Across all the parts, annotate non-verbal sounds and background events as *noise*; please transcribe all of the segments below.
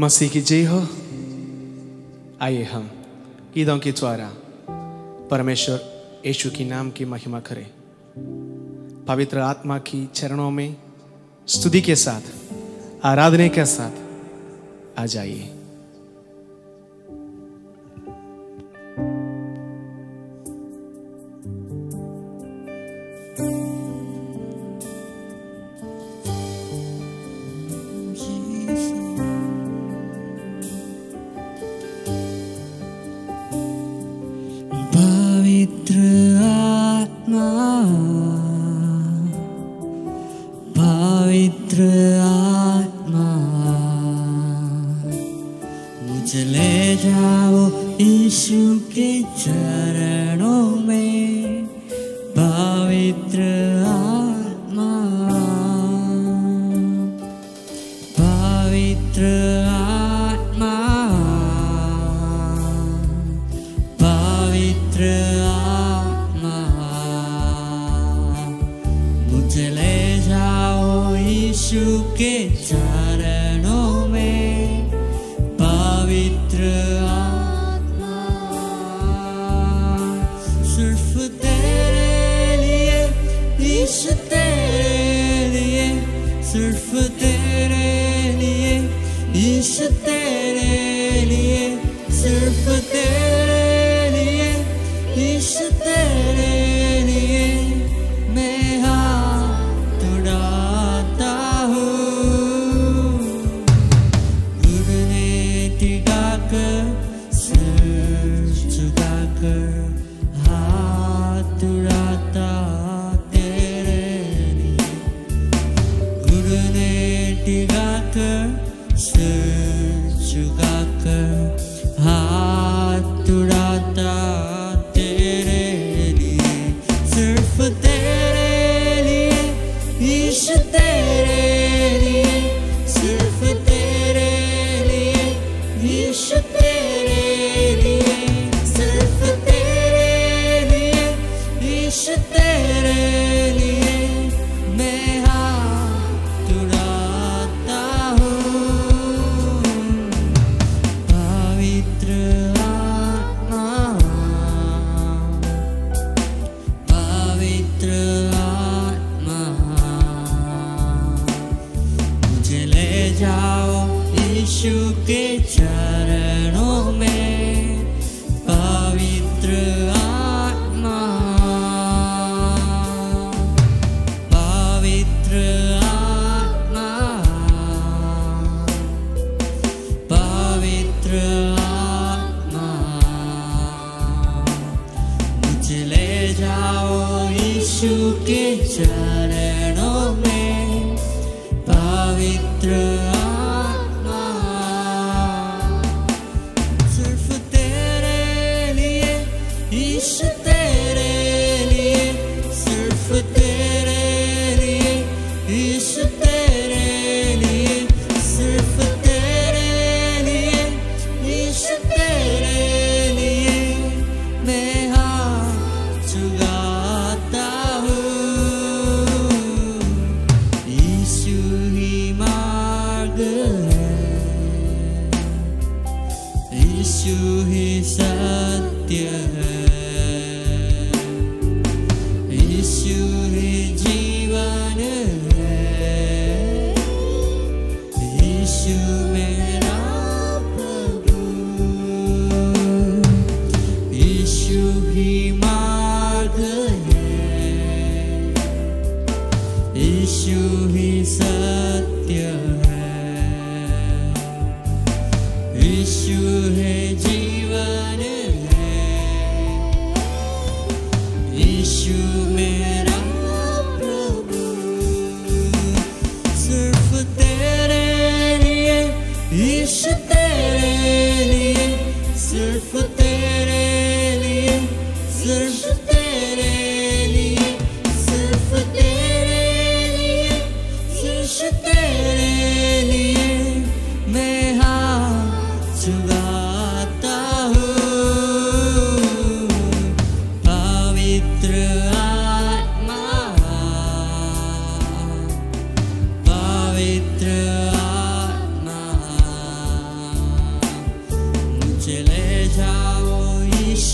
मसीह की जय हो आइए हम ईदों के द्वारा परमेश्वर यशु की नाम की महिमा करें पवित्र आत्मा की चरणों में स्तुति के साथ आराधने के साथ आ जाइए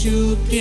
शुभ्य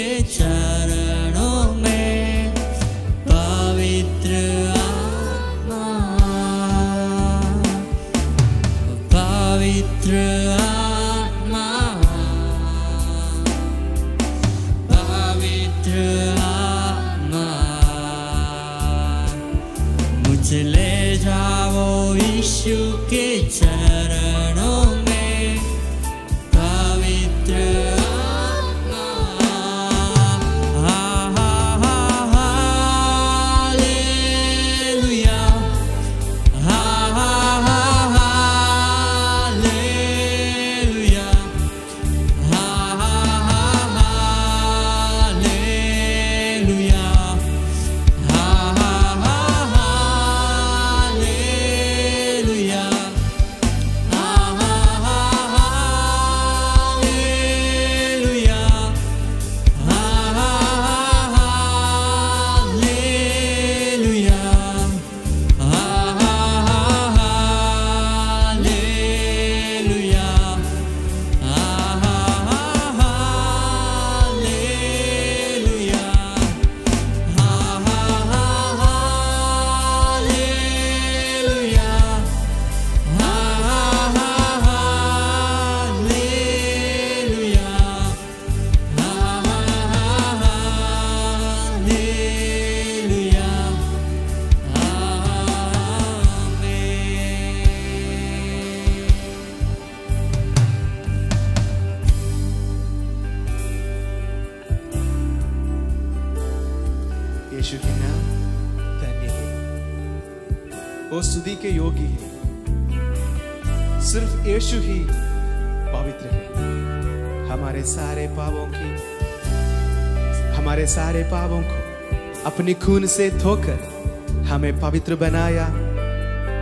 अपने खून से धोकर हमें पवित्र बनाया।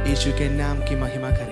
यीशु के नाम की महिमा कर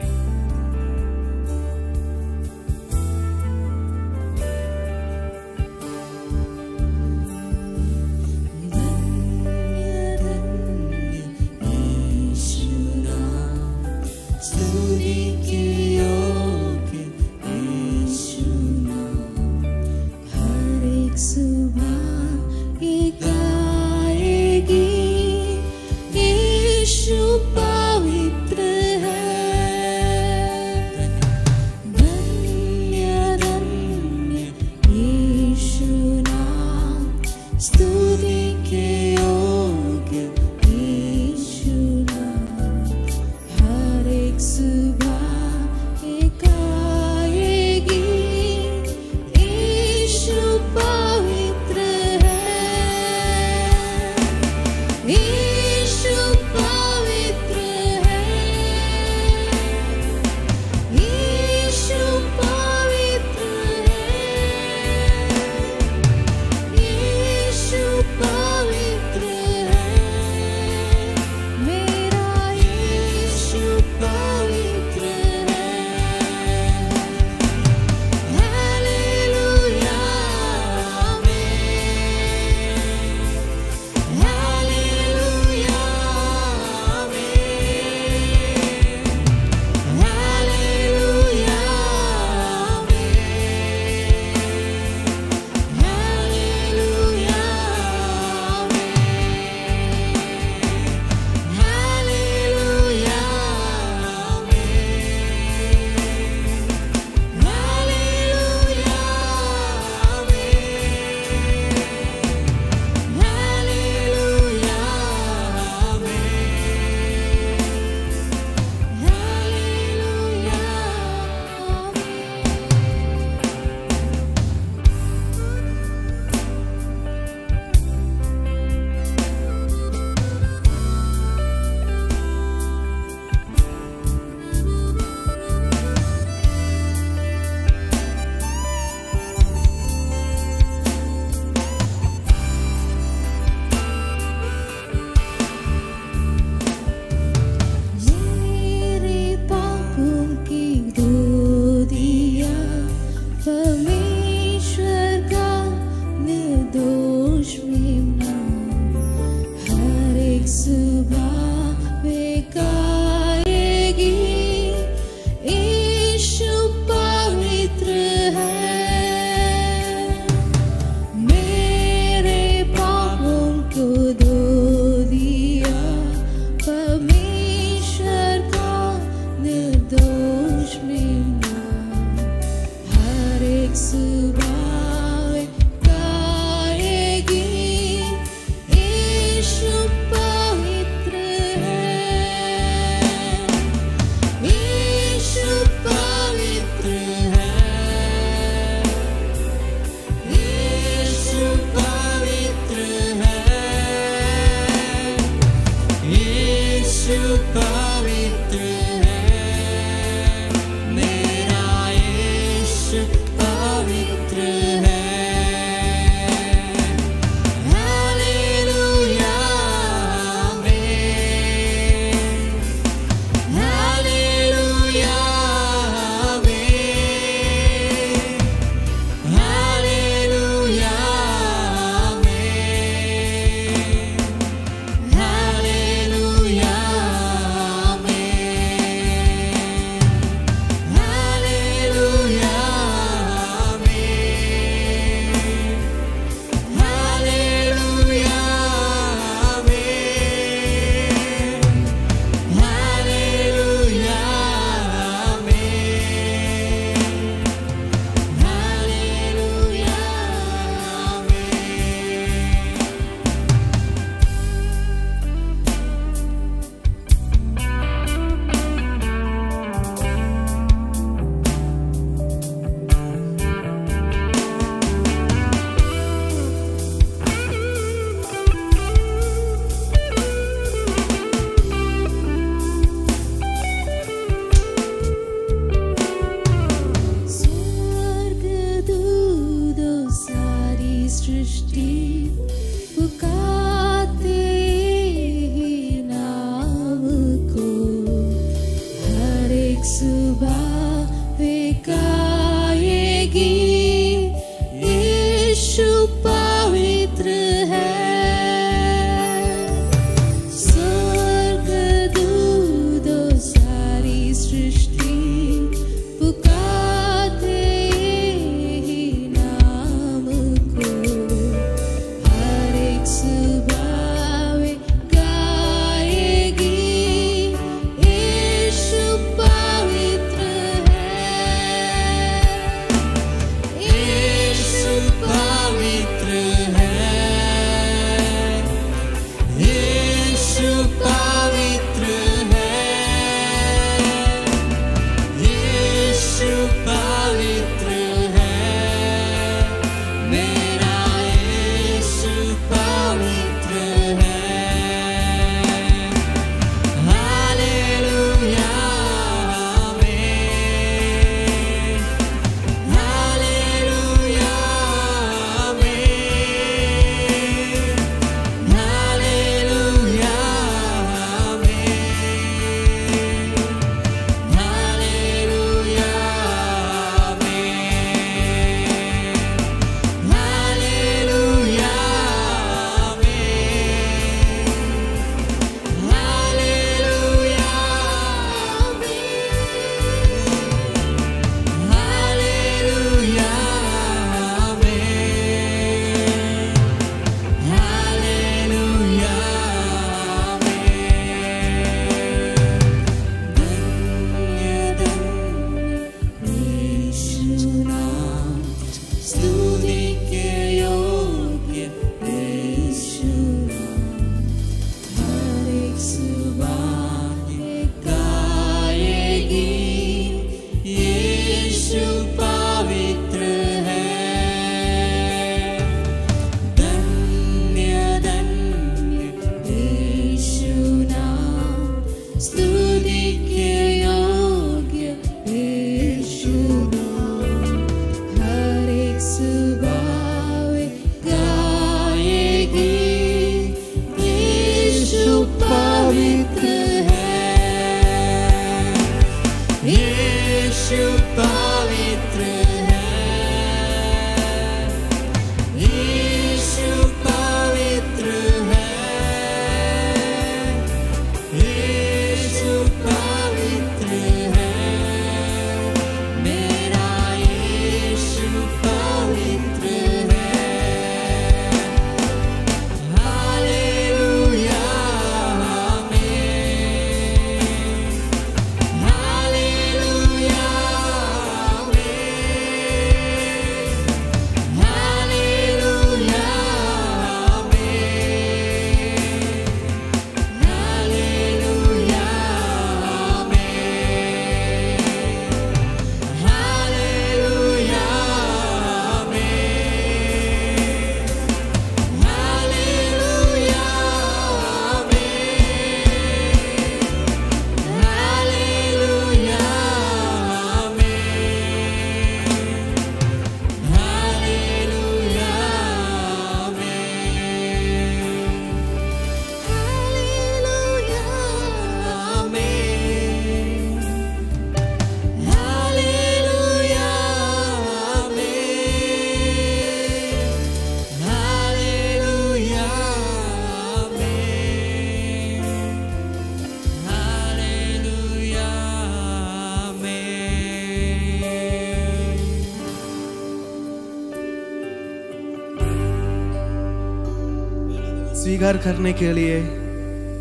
स्वीकार करने के लिए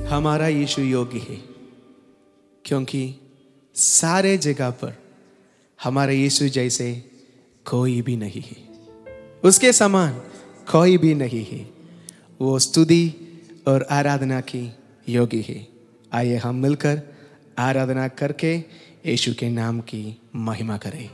हमारा यीशु योगी है, क्योंकि सारे जगह पर हमारे यीशु जैसे कोई भी नहीं है। उसके समान कोई भी नहीं है। वो स्तुति और आराधना की योगी है। आइए हम मिलकर आराधना करके यीशु के नाम की महिमा करें।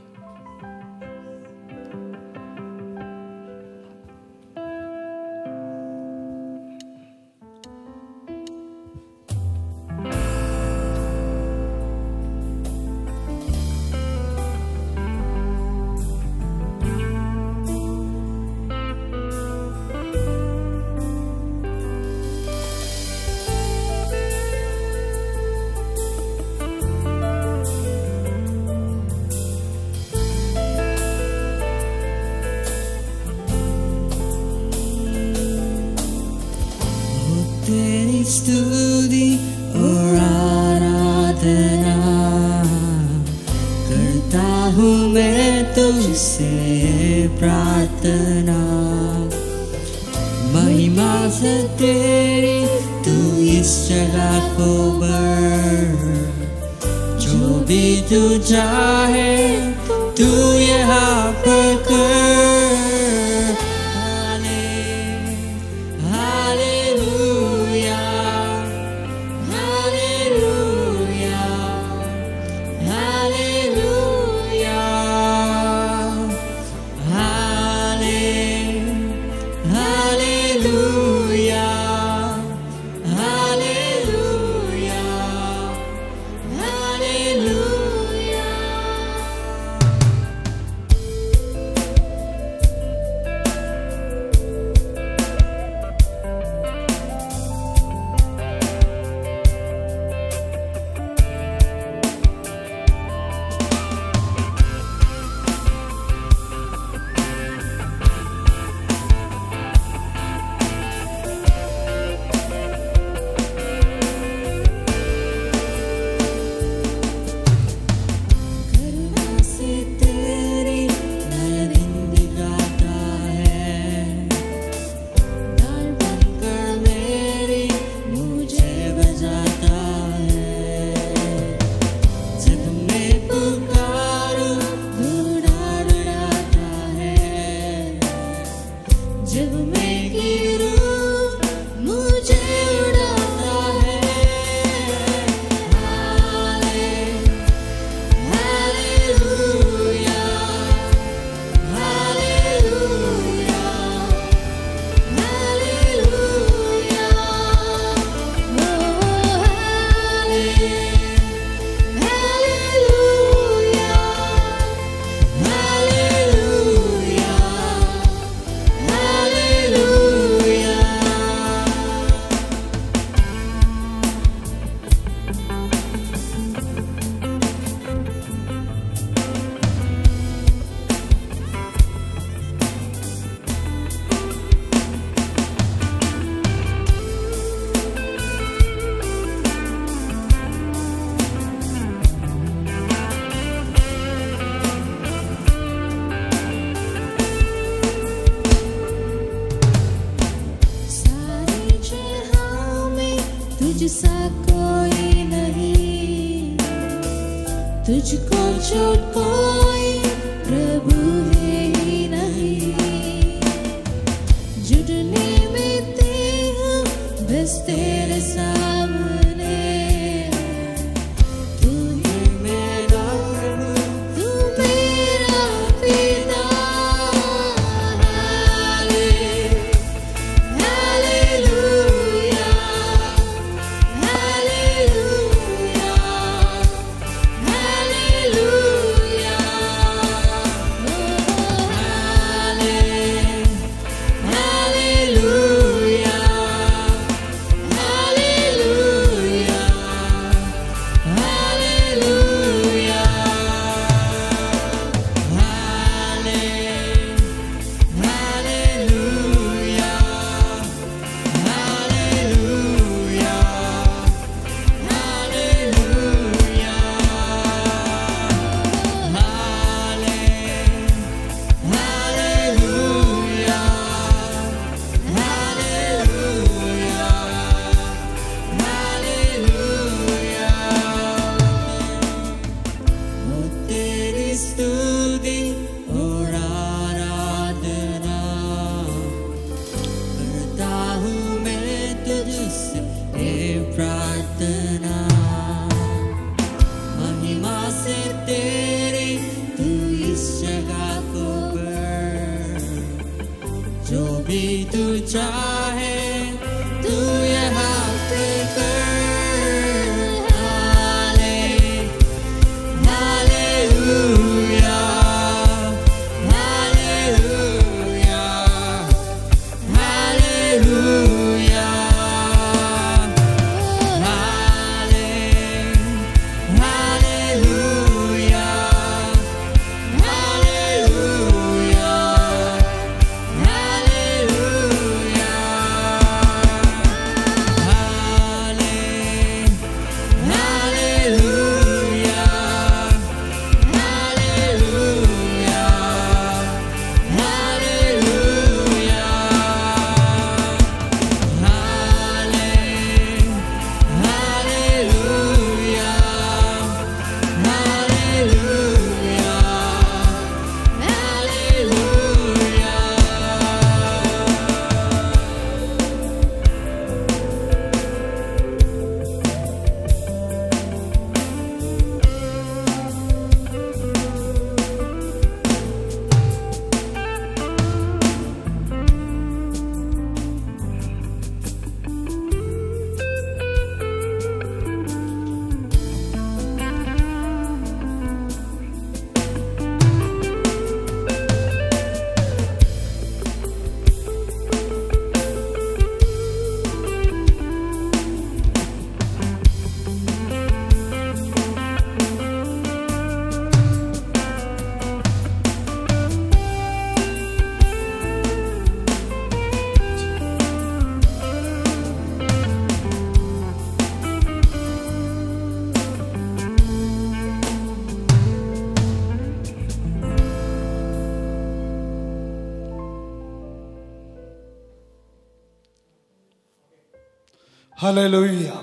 हालेलुया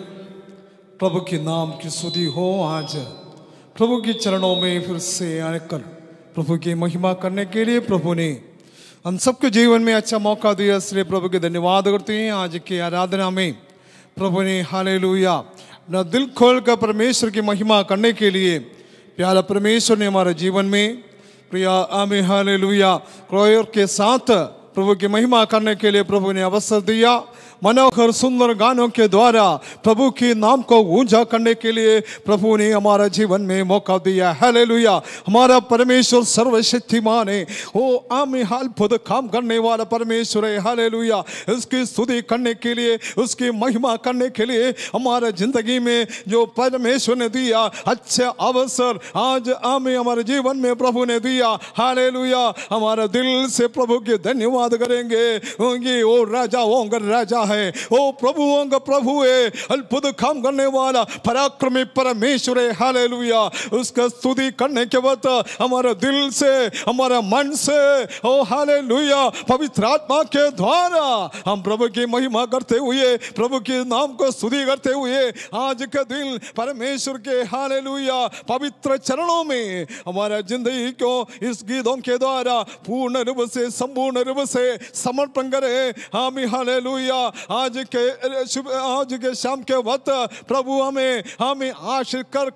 प्रभु के नाम की स्तुति हो आज। प्रभु के चरणों में फिर से आकर प्रभु की महिमा करने के लिए प्रभु ने हम सबके जीवन में अच्छा मौका दिया। इसलिए प्रभु के धन्यवाद करते हैं आज की आराधना में। प्रभु ने हालेलुया अपना दिल खोल कर परमेश्वर की महिमा करने के लिए प्यारा परमेश्वर ने हमारे जीवन में प्रिया आमे हालेलुया क्रोयर के साथ प्रभु की महिमा करने के लिए प्रभु ने अवसर दिया। मनोहर सुंदर गानों के द्वारा प्रभु के नाम को ऊँचा करने के लिए प्रभु ने हमारा जीवन में मौका दिया। हालेलुया। हमारा परमेश्वर सर्वशक्तिमान है। वो आमे हाल खुद काम करने वाला परमेश्वर है। हालेलुया। उसकी स्तुति करने के लिए, उसकी महिमा करने के लिए हमारे ज़िंदगी में जो परमेश्वर ने दिया अच्छा अवसर, आज आमे हमारे जीवन में प्रभु ने दिया। हालेलुया। हमारा दिल से प्रभु के धन्यवाद करेंगे। होंगे वो राजा, होंगे राजा। है। वो प्रभुओं का प्रभु है। अद्भुत काम करने वाला, पराक्रमी परमेश्वर है। हालेलुया। उसका स्तुति करने के बाद हमारे दिल से, हमारे मन से, ओ हालेलुया, पवित्र आत्मा के द्वारा हम प्रभु की महिमा करते हुए, प्रभु के नाम को स्तुति करते हुए, आज के दिन परमेश्वर के, हालेलुया, पवित्र चरणों में हमारा ज़िंदगी को इस गीतों के द्वारा पूर्ण रूप से, संपूर्ण रूप से समर्पण करे। हम हालेलुया। आज के, शुभ, आज के शाम के वक्त प्रभु हमें हमें आशीष कर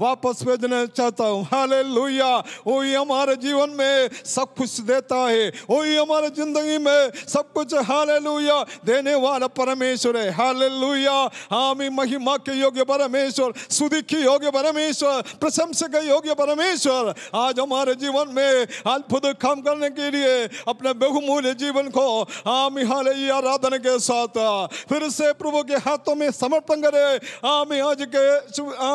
वापस भेजना चाहता हूँ। हालेलुया। वही हमारे जीवन में सब कुछ देता है। वही हमारे ज़िंदगी में सब कुछ। हालेलुया। देने वाला परमेश्वर है। हालेलुया। हमें महिमा के योग्य परमेश्वर, सुधि की योग्य परमेश्वर, प्रशंसा के योग्य परमेश्वर, आज हमारे जीवन में अद्भुत काम करने के लिए अपने बहुमूल्य जीवन को हम हालेलुया। आराधना के साथ फिर से प्रभु के हाथों में समर्पण करे। हमें आज के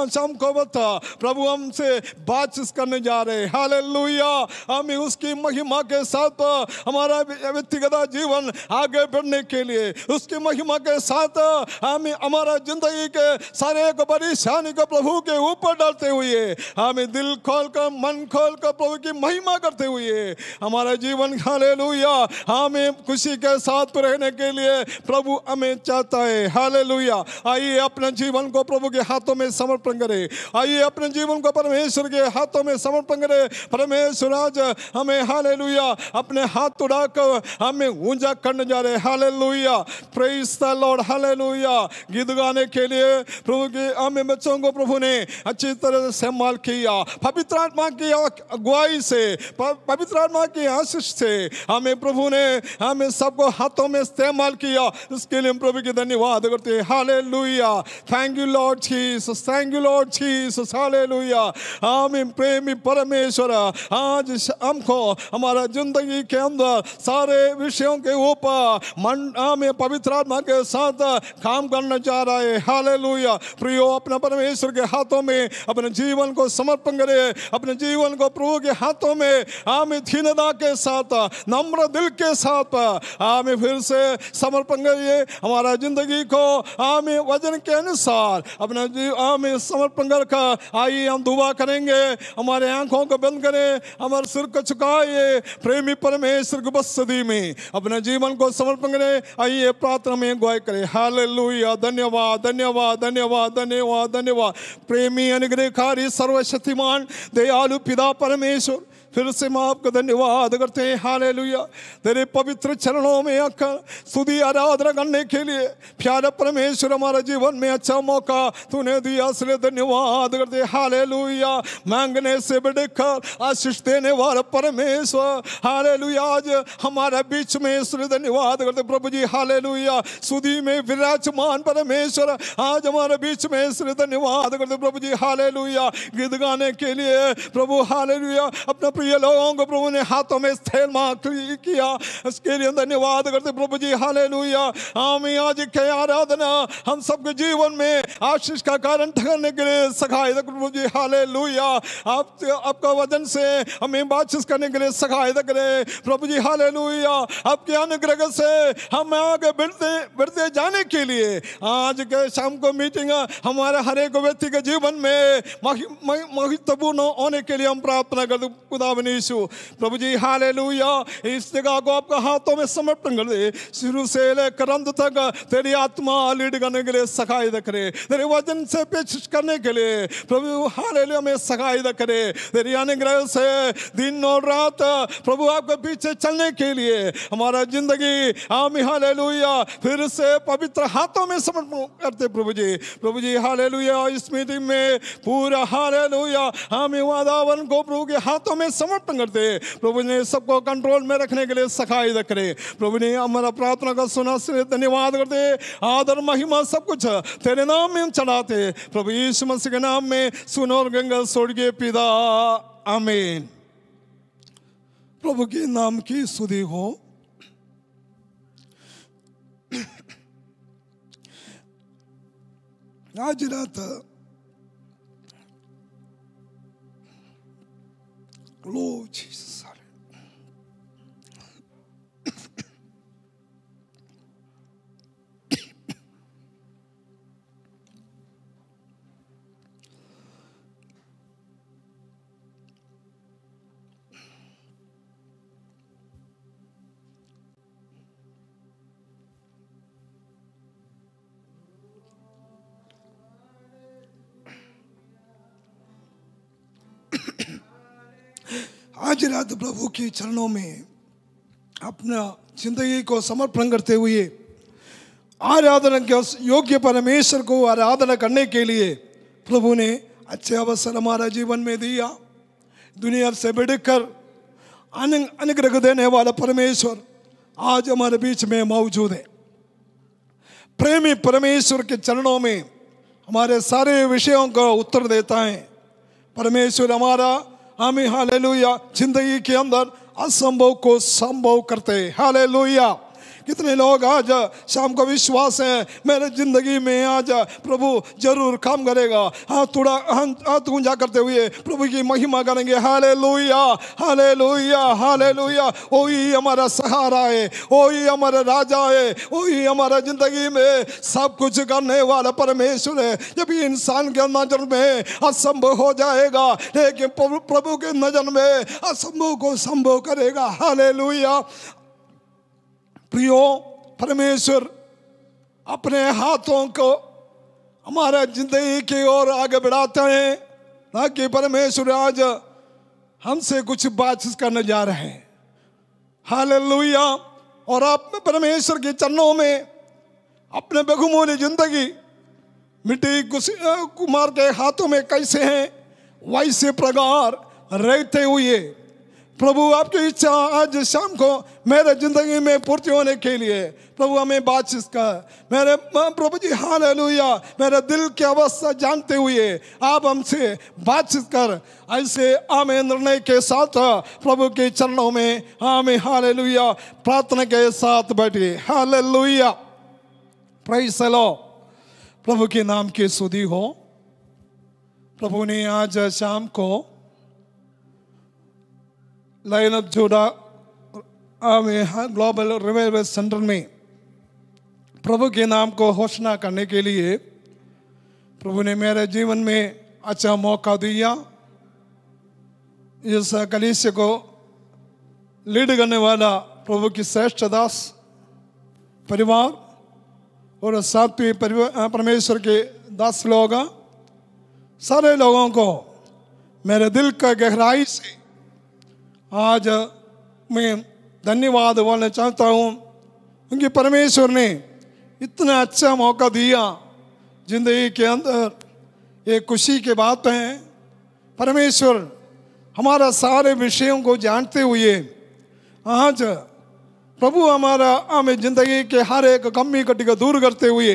शाम को बता प्रभु हमसे बातचीत करने जा रहे। हालेलुया। हमें उसकी महिमा के साथ हमारा व्यक्तिगत जीवन आगे बढ़ने के लिए। उसकी महिमा के साथ हमें हमारा ज़िंदगी के सारे को परेशानी को प्रभु के ऊपर डालते हुए। हमें दिल खोल कर मन खोल कर प्रभु की महिमा करते हुए। हमारा जीवन, हालेलुया। हमें खुशी के साथ रहने के लिए प्रभु हमें चाहता है। हालेलुया। आइए अपने जीवन को प्रभु के हाथों में समर्पण करें। आइए अपने जीवन को परमेश्वर के हाथों में समर्पण करें। परमेश्वर आज हमें, हालेलुया, अपने हाथ उड़ाकर हमें ऊँचा करने जा रहे hallelujah. Praise the Lord hallelujah. गीत गाने के लिए प्रभु के हमें बच्चों को प्रभु ने अच्छी तरह से संभाल किया। पवित्र आत्मा की अगुवाई से पवित्र आत्मा की आशीष से हमें प्रभु ने हमें सबको हाथों में इस्तेमाल किया। इसके लिए हम प्रभु के धन्यवाद करते हैं hallelujah thank you Lord Jesus thank you Lord Jesus hallelujah amen प्रेमी परमेश्वर आज हमको हमारा ज़िंदगी के अंदर सारे विषयों के ऊपर मन हमें पवित्र आत्मा के साथ काम करना चाह रहा है हालेलुया प्रियो अपना परमेश्वर के हाथों में अपने जीवन को समर्पण करे अपने जीवन को प्रभु के हाथों में हमें दीनता के साथ नम्र दिल के साथ हमें फिर से समर्पण करिए हमारा ज़िंदगी को। हमें वज़न के अनुसार अपना जी हमें समर्पण कर आइए, हम दुआ करेंगे। हमारे आँखों को बंद करें, हमारे सिर को झुकाइए। प्रेमी परमेश्वर की बस्ती में अपने जीवन को समर्पण करें। आइए, प्रार्थना में गवाही करें। हालेलुया। धन्यवाद धन्यवाद धन्यवाद धन्यवाद धन्यवाद। प्रेमी, अनुग्रहकारी, सर्वशक्तिमान, दयालु पिता परमेश्वर फिर से मैं आपका धन्यवाद करते हैं। हालेलुया। तेरे पवित्र चरणों में आकर सुधी आराधना करने के लिए प्यारा परमेश्वर हमारा जीवन में अच्छा मौका तूने दिया, इसलिए धन्यवाद करते हैं। हालेलुया। मांगने से बढ़कर आशीष देने वाला परमेश्वर। हालेलुया। आज हमारे बीच में इसलिए धन्यवाद करते प्रभु जी। हालेलुया। सुधी में विराजमान परमेश्वर, आज हमारे बीच में इसलिए धन्यवाद करते प्रभु जी। हालेलुया। गीत गाने के लिए प्रभु, हालेलुया। अपने प्रिय लोगों को प्रभु ने हाथों में इस्तेमाल किया। इसके लिए धन्यवाद करते प्रभु जी। हालेलुया। हमें आज के आराधना हम सबके जीवन में आशीष का कारण ठहरने के लिए सहायता प्रभु जी। हालेलुया। आप आपका वज़न से हमें बातचीत करने के लिए सहायता करे। प्रभु जी, हालेलुया। आपके अनुग्रह से हम आगे बढ़ते बढ़ते जाने के लिए आज के शाम को मीटिंग हमारे हर एक व्यक्ति के जीवन में महि- महि- महत्वपूर्ण होने के लिए हम प्रार्थना करते खुदा खुदावन यीशु प्रभु जी हालेलुया इस जगह को आपका हाथों में समर्पण कर दे शुरू से लेकर अंत तक तेरी आत्मा लीड करने के लिए सखाई करे तेरे वचन से पेश करने के लिए प्रभु हालेलुया में सखाई करे तेरी अनुग्रह से दिन और रात प्रभु आपके पीछे चलने के लिए हमारा ज़िंदगी आमी हालेलुया फिर से पवित्र हाथों में समर्पण करते प्रभु जी प्रभु जी हालेलुया इस मीटिंग में पूरा हालेलुया हम वातावरण को प्रभु के हाथों में समर्पण करते प्रभु ने सबको कंट्रोल में रखने के लिए सखाई करे प्रभु ने हमारा प्रार्थना का सुना से धन्यवाद करते आदर, महिमा, सब कुछ, तेरे नाम में हम चढ़ाते प्रभु यीशु मसीह के नाम में सुनो और गंगा स्वर्गीय पिता, आमीन। प्रभु के नाम की सुधि हो। *clears throat* आज रात लो आज रात प्रभु के चरणों में अपना ज़िंदगी को समर्पण करते हुए आराधना के योग्य परमेश्वर को आराधना करने के लिए प्रभु ने अच्छे अवसर हमारा जीवन में दिया। दुनिया से बढ़कर अनु- अनुग्रह देने वाला परमेश्वर आज हमारे बीच में मौजूद है। प्रेमी परमेश्वर के चरणों में हमारे सारे विषयों का उत्तर देता है। परमेश्वर हमारा हमें हालेलुया ज़िंदगी के अंदर असंभव को संभव करते हालेलुया कितने लोग आज शाम को विश्वास है, मेरे ज़िंदगी में आज प्रभु ज़रूर काम करेगा। हाथ थोड़ा, हाथ ऊँचा करते हुए प्रभु की महिमा करेंगे हाले लोहिया हाले लोहिया हाले लोहिया वही हमारा सहारा है वही हमारा राजा है वही हमारा ज़िंदगी में सब कुछ करने वाला परमेश्वर है। जब इंसान के नज़र में असंभव हो जाएगा, लेकिन प्रभु प्रभु के नज़र में असंभव को संभव करेगा। हाले प्रियो परमेश्वर, अपने हाथों को हमारा ज़िंदगी की ओर आगे बढ़ाते हैं, ताकि परमेश्वर आज हमसे कुछ बातचीत करने जा रहे हैं। हालेलुया। और आप परमेश्वर के चरणों में अपने बहुमूल्य ज़िंदगी, मिट्टी कुमार के हाथों में कैसे हैं, वैसे प्रकार रहते हुए प्रभु आपकी इच्छा, आज शाम को मेरे ज़िंदगी में पूर्ति होने के लिए प्रभु, हमें बातचीत कर। मेरे प्रभु जी, हालेलुया। मेरे दिल की अवस्था जानते हुए आप हमसे बातचीत कर। ऐसे आमे निर्णय के साथ प्रभु के चरणों में हमें हालेलुया। प्रार्थना के साथ बैठे हालेलुया। प्राइस लो प्रभु के नाम की सुधी हो। प्रभु ने आज शाम को लाइन ऑफ़ जोड़ा में ग्लोबल रिवाइवल सेंटर में प्रभु के नाम को घोषणा करने के लिए प्रभु ने मेरे जीवन में अच्छा मौका दिया। इस कलिस्य को लीड करने वाला प्रभु की श्रेष्ठ दास परिवार और सातवीं परिवार परमेश्वर के दास लोग सारे लोगों को मेरे दिल का गहराई से आज मैं धन्यवाद बोलना चाहता हूँ। क्योंकि परमेश्वर ने इतना अच्छा मौका दिया। ज़िंदगी के अंदर ये खुशी के बात है। परमेश्वर हमारा सारे विषयों को जानते हुए आज प्रभु हमारा हमें ज़िंदगी के हर एक कमी कटी को दूर करते हुए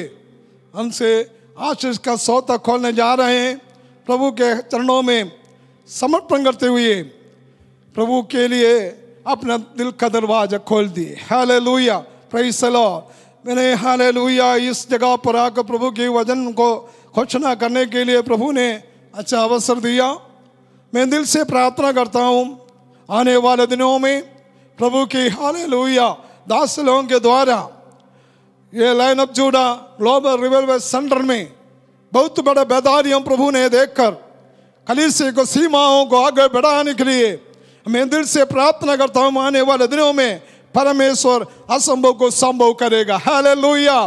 हमसे आशीष का सौता खोलने जा रहे हैं। प्रभु के चरणों में समर्पण करते हुए प्रभु के लिए अपना दिल का दरवाज़ा खोल दिए। हाले लुया मैंने हाले लुया इस जगह पर आकर प्रभु के वज़न को घोषणा करने के लिए प्रभु ने अच्छा अवसर दिया। मैं दिल से प्रार्थना करता हूँ, आने वाले दिनों में प्रभु की हाले लुया दास लोगों के द्वारा ये लाइन अप जोड़ा ग्लोबल रिवेलवे सेंटर में बहुत बड़ा बेदारियों प्रभु ने देखकर कलीसिया को सीमाओं को आगे बढ़ाने के लिए मैं दिल से प्रार्थना करता हूँ, आने वाले दिनों में परमेश्वर असंभव को संभव करेगा। हालेलुया।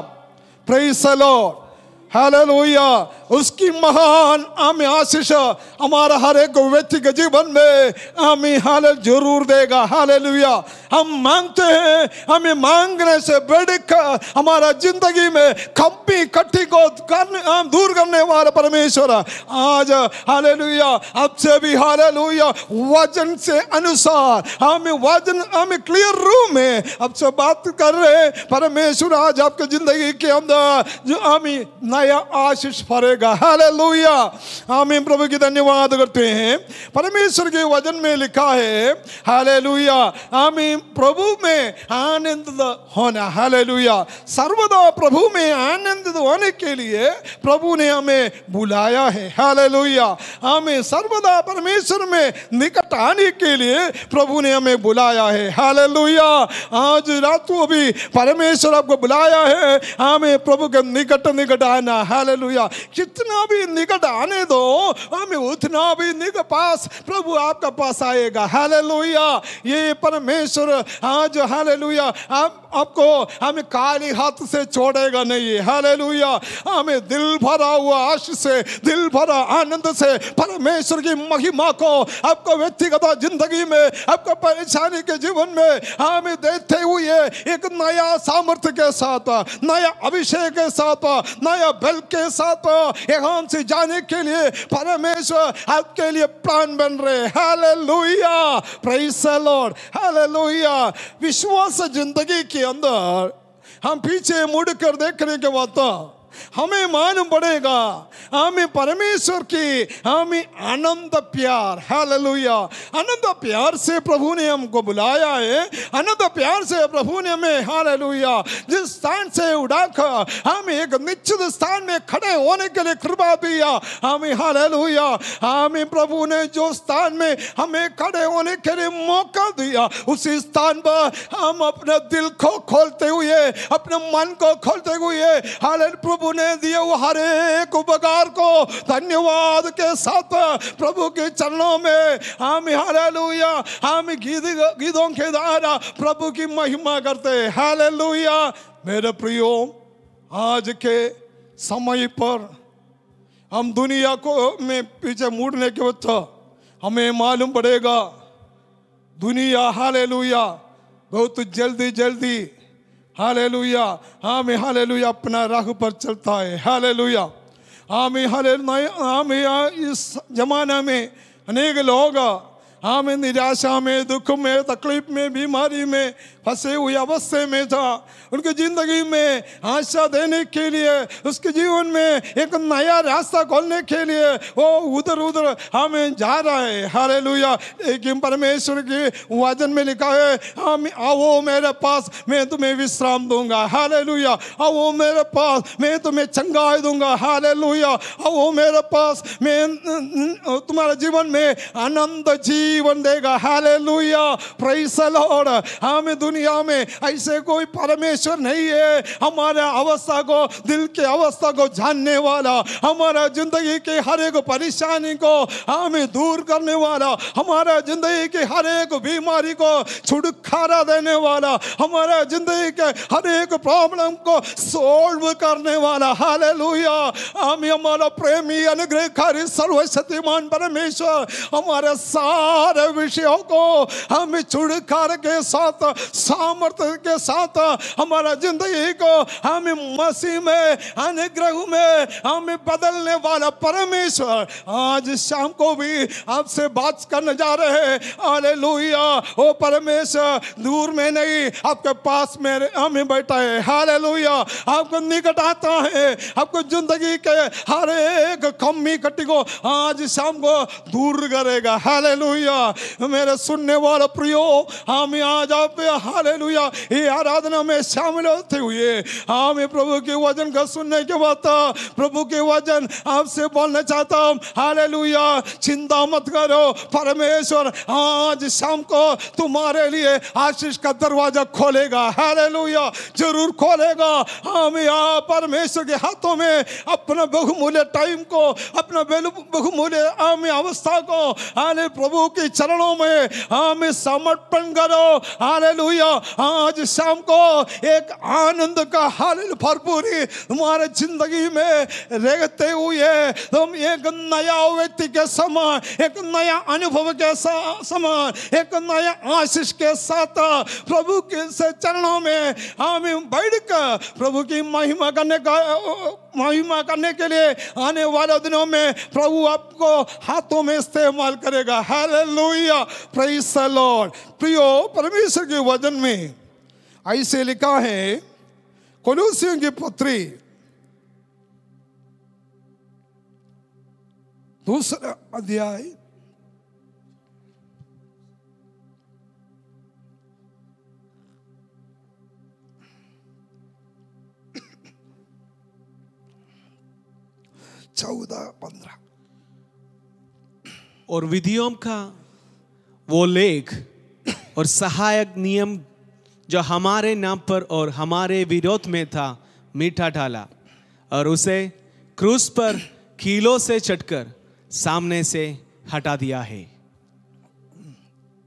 लोहिया द लॉर्ड हालेलुया। उसकी महान आमी आशीष हमारा हर एक व्यक्ति के जीवन में आमी हाल ज़रूर देगा। हालेलुया। हम मांगते हैं हमें मांगने से बढ़कर हमारा ज़िंदगी में कमी कट्टी को हम दूर करने वाला परमेश्वर। आज हालेलुया। अब से भी हालेलुया। वज़न से अनुसार हमें वज़न हमें क्लियर रूम में अब से बात कर रहे हैं। परमेश्वर आज आपके ज़िंदगी के अंदर जो हमें नया आशीष भरेगा हालेलुया। हमें प्रभु की धन्यवाद करते हैं। परमेश्वर के वज़न में लिखा है, हालेलुया। हमें प्रभु में आनंद होना। हालेलुया। सर्वदा प्रभु में आनंदित होने के लिए प्रभु ने हमें बुलाया है। हालेलुया। हमें सर्वदा परमेश्वर में निकट आने के लिए प्रभु ने हमें बुलाया है। हालेलुया। आज रात को भी परमेश्वर आपको बुलाया है। हमें प्रभु के निकट निकट आना। हालेलुया जितना भी निकट आने दो, हमें उतना भी निकट पास, प्रभु आपका पास आएगा हालेलुया ये परमेश्वर आज हालेलुया आप आपको हमें काली हाथ से छोड़ेगा नहीं। हालेलुया। हमें दिल भरा हुआ आश से, दिल भरा आनंद से परमेश्वर की महिमा को आपको व्यक्तिगत ज़िंदगी में, आपको परेशानी के जीवन में हमें देते हुए एक नया सामर्थ्य के साथ, नया अभिषेक के साथ, नया बल के साथ यहाँ से जाने के लिए परमेश्वर आपके लिए प्लान बन रहे। Hallelujah. Praise the Lord hallelujah. विश्वास ज़िंदगी के अंदर हम पीछे मुड़कर देखने के बाद हमें मालूम पड़ेगा। हमें परमेश्वर की, हमें आनंद प्यार। हालेलुया आनंद प्यार से प्रभु ने हमको बुलाया है। आनंद प्यार से प्रभु ने हमें हालेलुया जिस स्थान से उड़ाकर हमें एक निश्चित स्थान में खड़े होने के लिए कृपा दिया। हमें हालेलुया हमें प्रभु ने जो स्थान में हमें खड़े होने के लिए मौका दिया, उसी स्थान पर हम अपने दिल को खोलते हुए, अपने मन को खोलते हुए हाल प्रभु ने दिए हर एक उपकार को धन्यवाद के साथ प्रभु के चरणों में। हम हालेलुया। हम गीत, गीतों के द्वारा प्रभु की महिमा करते हैं। हालेलुया। मेरे प्रियो, आज के समय पर हम दुनिया को में पीछे मुड़ने के वक्त हमें मालूम पड़ेगा, दुनिया, हालेलुया, बहुत जल्दी जल्दी हालेलुया हमें हालेलुया अपना राह पर चलता है। हाले हालेलुया हमें हालेलुया हमें इस जमाना में अनेक लोग हमें निराशा में, दुख में, तकलीफ़ में, बीमारी में, फंसे हुए अवस्था में था। उनकी ज़िंदगी में आशा देने के लिए, उसके जीवन में एक नया रास्ता खोलने के लिए वो उधर उधर हमें जा रहा है। हाले लेकिन परमेश्वर के वचन में लिखा है, हम आओ मेरे पास, मैं तुम्हें विश्राम दूँगा। हाले आओ मेरे पास, मैं तुम्हें चंगाई दूँगा। हाले आओ मेरे पास, मैं, तुम्हारे जीवन में आनंद जीवन देगा। हाले प्रेस लॉर्ड हमें दुनिया में ऐसे कोई परमेश्वर नहीं है। हमारे अवस्था को, दिल के अवस्था को जानने वाला, हमारा ज़िंदगी के हर एक परेशानी को हमें दूर करने वाला, हमारा ज़िंदगी के हर एक बीमारी को छुटकारा देने वाला, हमारा ज़िंदगी के हर एक प्रॉब्लम को सोल्व करने वाला। हालेलुया। हम हमारा प्रेमी अनुग्रहकारी सर्वशक्तिमान परमेश्वर, हमारे सारे विषयों को हम छुटकार के साथ, सामर्थ्य के साथ हमारा ज़िंदगी को हम मसीह में, अनुग्रह में, हमें बदलने वाला परमेश्वर आज शाम को भी आपसे बात करने जा रहे हैं। लोहिया ओ परमेश्वर, दूर में नहीं, आपके पास मेरे, हमें बैठा है। हालेलुया। आपको निकट आता है। आपको ज़िंदगी के हर एक कमी कट्टी को आज शाम को दूर करेगा। हालेलुया। मेरे सुनने वाले प्रियो, हम आज आप हालेलुया। ये आराधना में शामिल होते हुए, हमें प्रभु के वचन का सुनने के बाद, प्रभु के वचन आपसे बोलना चाहता हूँ, हालेलुया। चिंता मत करो, परमेश्वर आज शाम को तुम्हारे लिए आशीष का दरवाज़ा खोलेगा। हालेलुया, ज़रूर खोलेगा। हम यहाँ परमेश्वर के हाथों में अपना बहुमूल्य टाइम को, अपना बहुमूल्य आम अवस्था को, हाले प्रभु के चरणों में हमें समर्पण करो। हालेलुया। आज शाम को एक आनंद का हाल भरपूरी तुम्हारे ज़िंदगी में रहते हुए तुम एक नया व्यक्ति के समान, एक नया अनुभव के समान, एक नया आशीष के साथ प्रभु के से चरणों में हमें बैठकर प्रभु की महिमा करने का महिमा करने के लिए आने वाले दिनों में प्रभु आपको हाथों में इस्तेमाल करेगा। हालेलुया। प्रेज द लॉर्ड प्रियो, परमेश्वर के वचन में ऐसे लिखा है, कोलोसियों की पुत्री, दूसरा अध्याय चौदह पंद्रह। और विधियों का वो लेख और सहायक नियम जो हमारे नाम पर और हमारे विरोध में था मीठा ढाला और उसे क्रूस पर कीलों से चटकर सामने से हटा दिया है।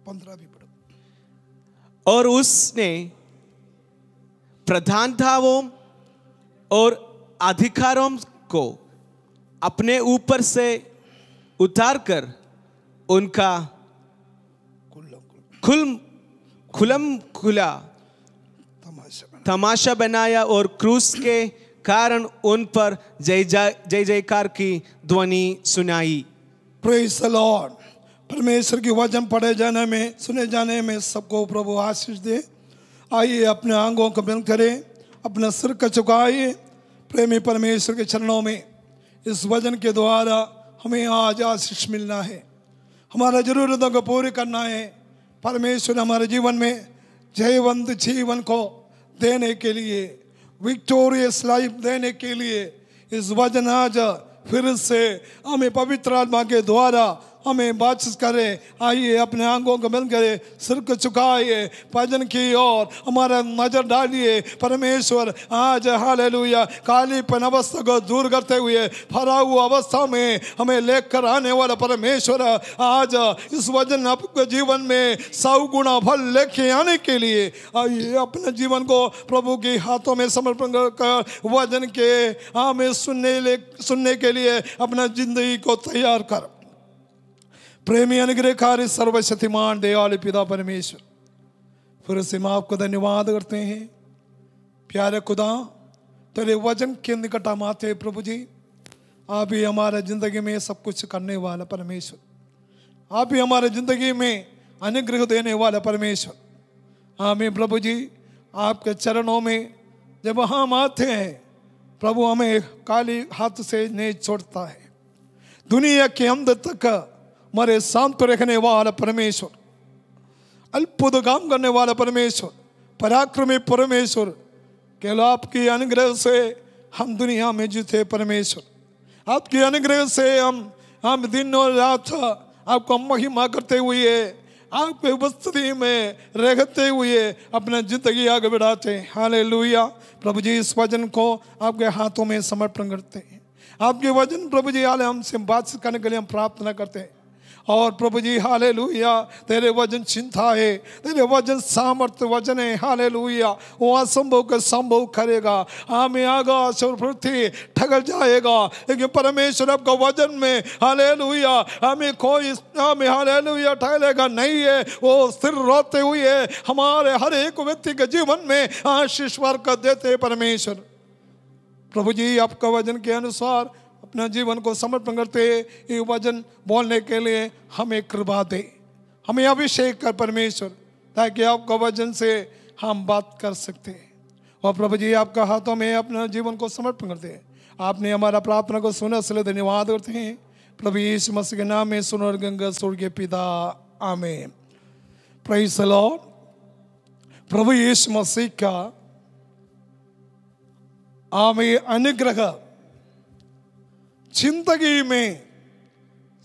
पंद्रह भी पढ़ो। और उसने प्रधानताओं और अधिकारों को अपने ऊपर से उतार कर उनका खुल, खुलम खुला तमाशा बनाया और क्रूस के कारण उन पर जय जय जय जयकार की ध्वनि सुनाई। लॉर्ड परमेश्वर की वचन पढ़े जाने में, सुने जाने में सबको प्रभु आशीष दे। आइए अपने आंगों को बंद करें, अपना सिर का झुकाइए प्रेमी परमेश्वर के चरणों में। इस वज़न के द्वारा हमें आज आशीष मिलना है। हमारा जरूरतों को पूरी करना है। परमेश्वर हमारे जीवन में जयवंत जीवन को देने के लिए विक्टोरियस लाइफ देने के लिए इस वज़न आज फिर से हमें पवित्र आत्मा के द्वारा हमें बातचीत करे, आइए अपने आंगों को बंद करे, सिर को झुकाइए, भजन की ओर हमारा नज़र डालिए। परमेश्वर, आज हालेलुया, कालीपन अवस्था को दूर करते हुए हुआ अवस्था में हमें लेकर आने वाला परमेश्वर, आज इस वज़न आपके जीवन में सौ गुना फल लेके आने के लिए, आइए अपने जीवन को प्रभु के हाथों में समर्पण कर वज़न के हमें सुनने ले, सुनने के लिए अपना ज़िंदगी को तैयार कर। प्रेमी अनुग्रहकारी सर्वशक्तिमान, दयालु पिता परमेश्वर। फिर से हम आपको धन्यवाद करते हैं। प्यारे खुदा, तेरे वज़न के निकट हम आते हैं प्रभु जी। आप ही हमारे ज़िंदगी में सब कुछ करने वाला परमेश्वर। आप ही हमारे ज़िंदगी में अनुग्रह देने वाला परमेश्वर। हमें प्रभु जी, आपके चरणों में जब हम आते हैं, प्रभु हमें काली हाथ से नहीं छोड़ता है। दुनिया के अंत तक हमारे शांत रखने वाला परमेश्वर अल्पुद काम करने वाला परमेश्वर, पराक्रमी परमेश्वर केवल आपके अनुग्रह से हम दुनिया में जीते परमेश्वर। आपके अनुग्रह से हम हम दिन और रात आपको महिमा करते हुए, आपके उपस्थिति में रहते हुए अपना ज़िंदगी आगे बढ़ाते हैं। हालेलुया। प्रभु जी, इस वज़न को आपके हाथों में समर्पण करते हैं। आपके वज़न प्रभु जी हाल हमसे बातचीत करने के लिए हम प्रार्थना करते हैं। और प्रभु जी, हालेलुया। तेरे वचन चिंता है, तेरे वचन सामर्थ्य वचन है, हालेलुया। वो असंभव का संभव करेगा। हमें और पृथ्वी ठगल जाएगा। लेकिन परमेश्वर आपका वचन में, हालेलुया हमें कोई हमें हालेलुया ठहरेगा नहीं है। वो स्थिर रोते हुए है। हमारे हर एक व्यक्ति के जीवन में आशीष वर्ग देते परमेश्वर। प्रभु जी, आपका वज़न के अनुसार अपना जीवन को समर्पण करते ये वचन बोलने के लिए हमें कृपा दे। हमें अभिषेक कर परमेश्वर, ताकि आपका वज़न से हम बात कर सकते हैं। और प्रभु जी, आपका हाथों में अपना जीवन को समर्पण करते हैं। आपने हमारा प्रार्थना को सुना, इसलिए धन्यवाद करते हैं। प्रभु यीशु मसीह के नाम में सुनर गंगा के पिता आमे लॉर्ड प्रभु यीशु मसीह का आमे अनुग्रह ज़िंदगी में,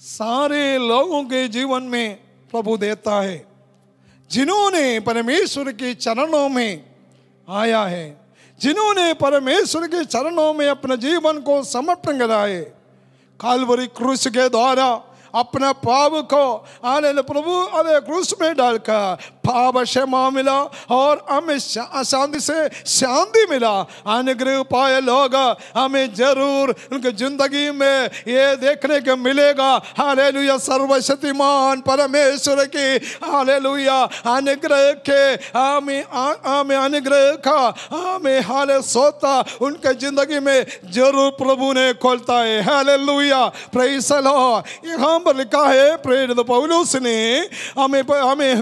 सारे लोगों के जीवन में प्रभु देता है, जिन्होंने परमेश्वर के चरणों में आया है, जिन्होंने परमेश्वर के चरणों में अपने जीवन को समर्पण करा है कालवरी क्रूस के द्वारा अपना पाप को। आले प्रभु अरे क्रूस में डालकर पाप क्षमा मिला और हमें शांति से शांति मिला। अनुग्रह पाए लोग, हमें ज़रूर उनकी ज़िंदगी में ये देखने को मिलेगा। हालेलुया, सर्वशक्तिमान परमेश्वर की। हालेलुया, अनुग्रह के, हमें हमें अनुग्रह का, हमें हाले सोता उनके ज़िंदगी में ज़रूर प्रभु ने खोलता है। हालेलुया प्रेस यहाँ पर लिखा है प्रेरित पौलुस ने हमें हमें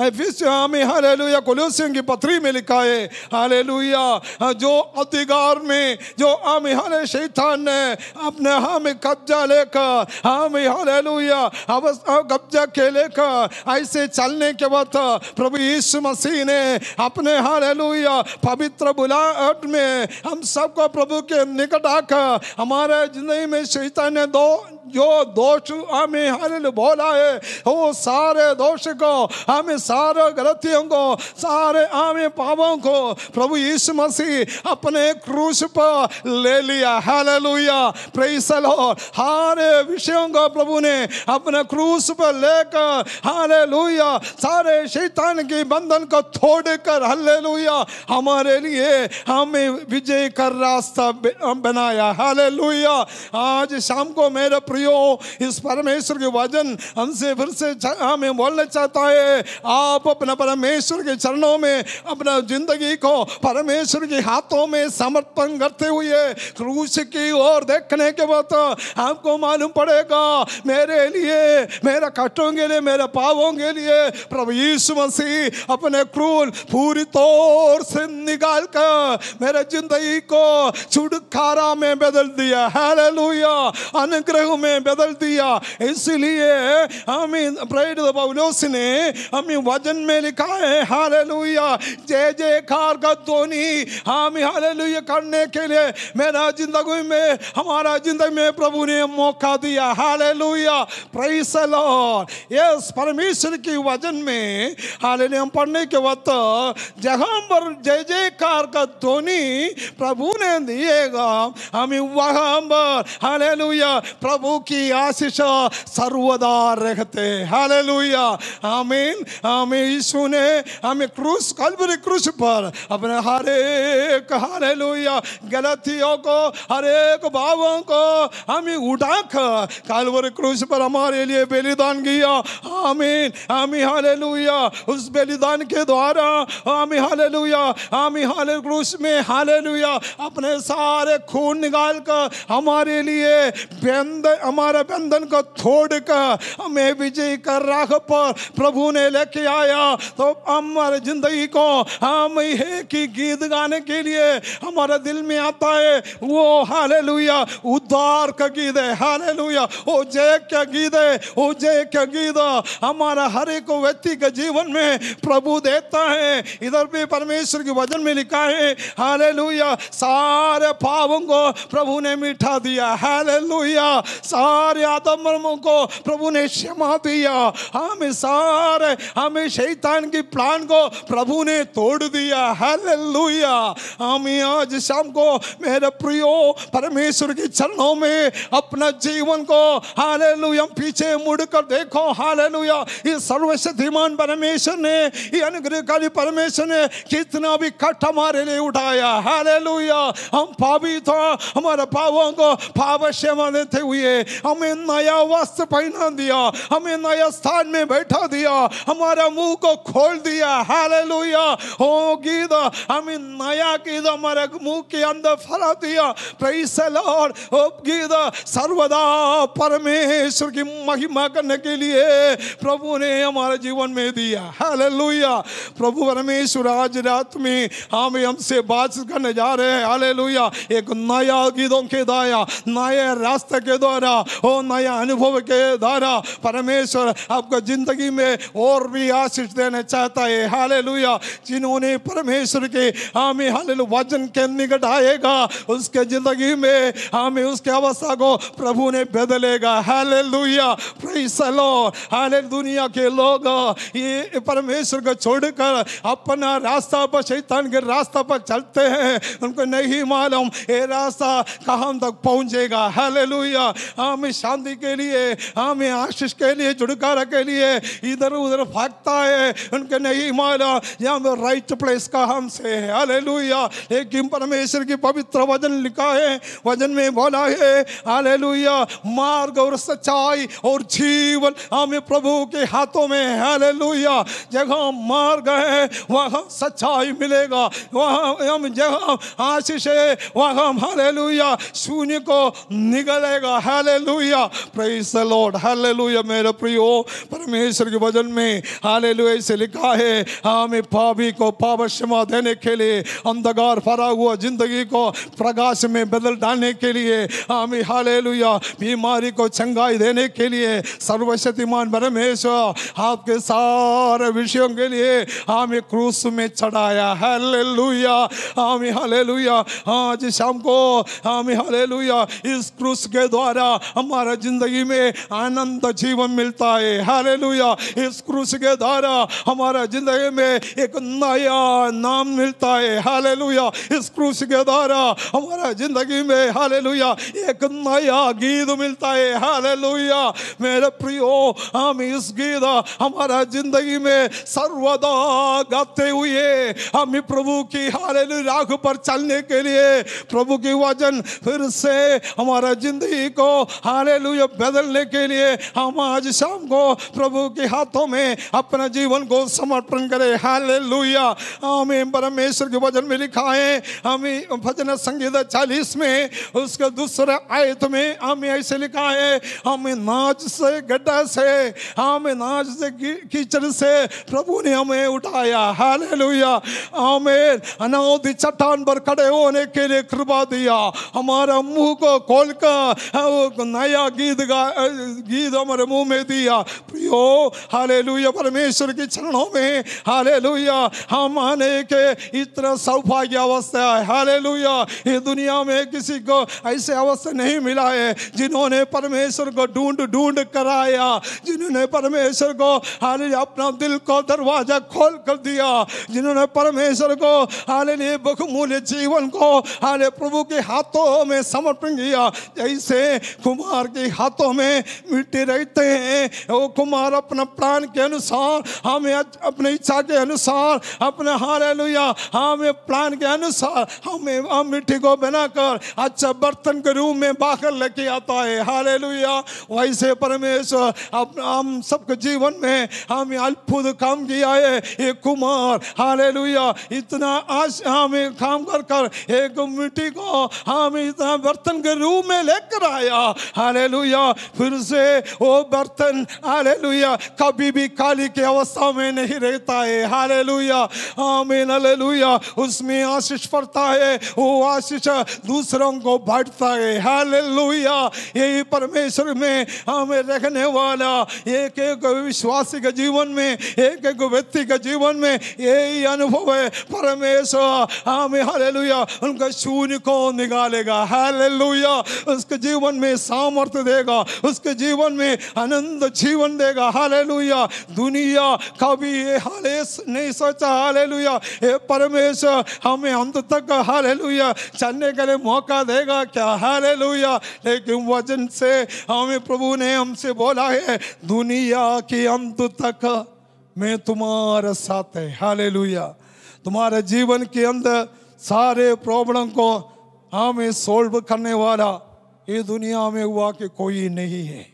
हमें, हालेलुया, कोलोसियों की पत्री में लिखा है, हालेलुया जो अधिकार में, जो हमें हाले शैतान ने अपने हमें कब्जा लेकर, हमें, हालेलुया अवस्था कब्जा के लेकर, ऐसे चलने के बाद प्रभु यीशु मसीह ने अपने, हालेलुया, पवित्र बुलाहट में हम सबको प्रभु के निकट आकर, हमारे ज़िंदगी में शैतान ने दो जो दोष हमें हालेलुया बोला है वो सारे दोष को हमें सारे गलतियों को सारे हमें पापों को प्रभु यीशु मसीह अपने क्रूस पर ले लिया। हालेलुया। प्रेज लॉर्ड सारे विषयों को प्रभु ने अपने क्रूस पर लेकर। हालेलुया। सारे शैतान के बंधन को तोड़कर। हालेलुया। हमारे लिए हमें विजय का रास्ता बनाया। हालेलुया। आज शाम को मेरे प्रियो इस परमेश्वर के वचन हमसे फिर से हमें बोलना चाहता है। आप अपना परमेश्वर के चरणों में, अपना ज़िंदगी को परमेश्वर के हाथों में समर्पण करते हुए क्रूस की ओर देखने के बाद आपको मालूम पड़ेगा, मेरे लिए, मेरे कष्टों के लिए, मेरे पापों के लिए प्रभु यीशु मसीह अपने क्रूर पूरी तौर से निकाल कर मेरे ज़िंदगी को छुटकारा में बदल दिया। हालेलुया। अनुग्रह में बदल दिया इसलिए हमें प्रेरित पौलुस ने हमें वचन में लिखा है हालेलुया जय जयकार का ध्वनि हमें हालेलुया करने के लिए मेरा ज़िंदगी में हमारा ज़िंदगी में प्रभु ने मौका दिया हालेलुया प्रेज लॉर्ड यस परमेश्वर की वचन में हालेलुया हम पढ़ने के वक्त जहाँ पर जय जयकार का ध्वनि प्रभु ने दिएगा हमें वहाँ पर हालेलुया प्रभु की आशीष सर्वदा रहते हालेलुया आमीन हमें यीशु ने हमें क्रूस कलवरी क्रूस पर अपने हर एक हालेलुया गलतियों को हर एक भावों को हमें उठाकर कलवरी क्रूस पर हमारे लिए बलिदान किया आमीन हमें हालेलुया उस बलिदान के द्वारा हमें हालेलुया हमें हाले क्रूस में हालेलुया अपने सारे खून निकाल कर हमारे लिए हमारे बंधन को तोड़ कर हमें विजय कर राह पर प्रभु ने लेके आया। तो हमारे ज़िंदगी को हम है कि गीत गाने के लिए हमारे दिल में आता है। वो हालेलुया, उद्धार का गीत है, हालेलुया। ओ जय का गीत है, ओ जय का गीत हमारा हर एक व्यक्ति के जीवन में प्रभु देता है। इधर भी परमेश्वर के वज़न में लिखा है, हालेलुया। सारे पापों को प्रभु ने मिठा दिया, हालेलुया। सारे आदमों को प्रभु ने क्षमा दिया। हमें सारे, हमें शैतान की प्लान को प्रभु ने तोड़ दिया। हालेलुया। हमें आज शाम को मेरे प्रियो परमेश्वर के चरणों में अपना जीवन को, हालेलुया, पीछे मुड़कर देखो। हालेलुया। इस सर्वशक्तिमान परमेश्वर ने, ये अनुग्रहकारी परमेश्वर ने कितना भी कट हमारे लिए उठाया। हालेलुया। हम पापी था, हमारे पापों को पाप क्षमा देते हुए हमें नया वस्त्र पहना दिया, हमें नया स्थान में बैठा दिया, हमारा मुँह को खोल दिया। हालेलुया। हो गीत, हमें नया गीत हमारे मुँह के अंदर फरा दिया। गीत, सर्वदा परमेश्वर की महिमा करने के लिए प्रभु ने हमारे जीवन में दिया। हालेलुया। प्रभु परमेश्वर, आज रात में हम हमसे बात करने जा रहे हैं। हालेलुया। एक नया गीतों के दाया, नए रास्ते के द्वारा ओ नया अनुभव के द्वारा परमेश्वर आपको ज़िंदगी में और भी आशीष देना चाहता है। हालेलुया। जिन्होंने परमेश्वर के हमें हालेलुया वचन के निकट आएगा, उसके ज़िंदगी में हमें उसके अवस्था को प्रभु ने बदलेगा। हालेलुया। प्रेज द हाले दुनिया के लोग, ये परमेश्वर को छोड़कर अपना रास्ता पर, शैतान के रास्ता पर चलते हैं। उनको नहीं मालूम, ये रास्ता कहाँ तक पहुंचेगा। हालेलुया। हमें शांति के लिए, हमें आशीष के लिए, छुटकारा के लिए इधर उधर भागता है। उनके नहीं मारा, यहाँ राइट प्लेस का हमसे है। हालेलुया लेकिन परमेश्वर की पवित्र वचन लिखा है। वचन में बोला है हालेलुया मार्ग और सच्चाई और जीवन हमें प्रभु के हाथों में है। हालेलुया जगह मार्ग है, वहाँ सच्चाई मिलेगा। वहाँ हम जगह आशीष है, वहाँ हालेलुया शून्य को निकलेगा hallelujah praise the Lord hallelujah मेरे प्रियो. परमेश्वर के वचन में हालेलुया से लिखा है हमें पापी को पाप क्षमा देने के लिए, अंधकार भरा हुआ ज़िंदगी को प्रकाश में बदल डालने के लिए हमें हालेलुया बीमारी को चंगाई देने के लिए, सर्वशक्तिमान परमेश्वर, आपके सारे विषयों के लिए हमें क्रूस में चढ़ाया. हालेलुया हमें हालेलुया आज शाम को हमें हालेलुया इस क्रूस के द्वारा हमारा ज़िंदगी में आनंद जीवन मिलता है। हालेलुया। इस क्रूस के द्वारा हमारा ज़िंदगी में एक नया नाम मिलता है। हालेलुया। इस क्रूस के द्वारा हमारा ज़िंदगी में, हालेलुया, एक नया गीत मिलता है। हालेलुया। मेरे प्रियो, हम इस गीत हमारा ज़िंदगी में सर्वदा गाते हुए, हम प्रभु की, हालेलुया, राख पर चलने के लिए प्रभु की वज़न फिर से हमारा ज़िंदगी को हालेलुया, बदलने के लिए हम आज शाम को प्रभु के हाथों में अपना जीवन को समर्पण करें। हालेलुया। हमें परमेश्वर के वचन में लिखा है हमें भजन संगीत चालीस में, उसके दूसरे आयत में हमें ऐसे लिखा है हमें नाच से गड्ढा से हमें नाच से कीचड़ से प्रभु ने हमें उठाया। हाले लुया हमें अनादि चट्टान पर खड़े होने के लिए कृपा दिया। हमारा मुँह को खोल वो नया गीत गा गीत हमारे मुँह में दिया। प्रियो, हालेलुया, परमेश्वर के चरणों में, हालेलुया। हम आने के इतना सौभाग्य अवस्था है, हालेलुया। ये दुनिया में किसी को ऐसे अवस्था नहीं मिला है, जिन्होंने परमेश्वर को ढूंढ ढूंढ कराया जिन्होंने परमेश्वर को, हालेलुया, अपना दिल को दरवाज़ा खोल कर दिया, जिन्होंने परमेश्वर को, हालेलुया, बहुमूल्य जीवन को हाले प्रभु के हाथों में समर्पण किया। जैसे कुमार के हाथों में मिट्टी रहते हैं। वो कुमार, अपना प्राण के अनुसार, हमें अपनी इच्छा के अनुसार, अपने हालेलुया, हमें प्लान के अनुसार, हमें हम मिट्टी को बनाकर अच्छा बर्तन के रूप में बाहर लेके आता है। हालेलुया। वैसे परमेश्वर अपना हम सबके जीवन में हमें अद्भुत काम किया है। ये कुमार, हालेलुया। इतना आज हमें काम कर कर एक मिट्टी को हमें इतना बर्तन के रूप में लेकर आया। हालेलुया फिर से वो बर्तन हालेलुया कभी भी काली की अवस्था में नहीं रहता है। हालेलुया आमीन हालेलुया उसमें आशीष पड़ता है। वो आशीष दूसरों को बांटता है। हालेलुया यही परमेश्वर में हमें रखने वाला, एक एक विश्वासी के जीवन में, एक एक व्यक्ति के जीवन में यही अनुभव है। परमेश्वर हमें हालेलुया उनका शून्य को निकालेगा। हालेलुया उसके जीवन में सामर्थ्य देगा, उसके जीवन में आनंद जीवन देगा। हालेलुया। दुनिया कभी ये हाले नहीं सोचा। हालेलुया। ये परमेश्वर, हमें अंत तक, हालेलुया, चलने के लिए मौका देगा क्या? हालेलुया। लेकिन वज़न से हमें प्रभु ने हमसे बोला है, दुनिया के अंत तक मैं तुम्हारे साथ है। हालेलुया। तुम्हारे जीवन के अंदर सारे प्रॉब्लम को हमें सोल्व करने वाला ये दुनिया में हुआ कि कोई नहीं है।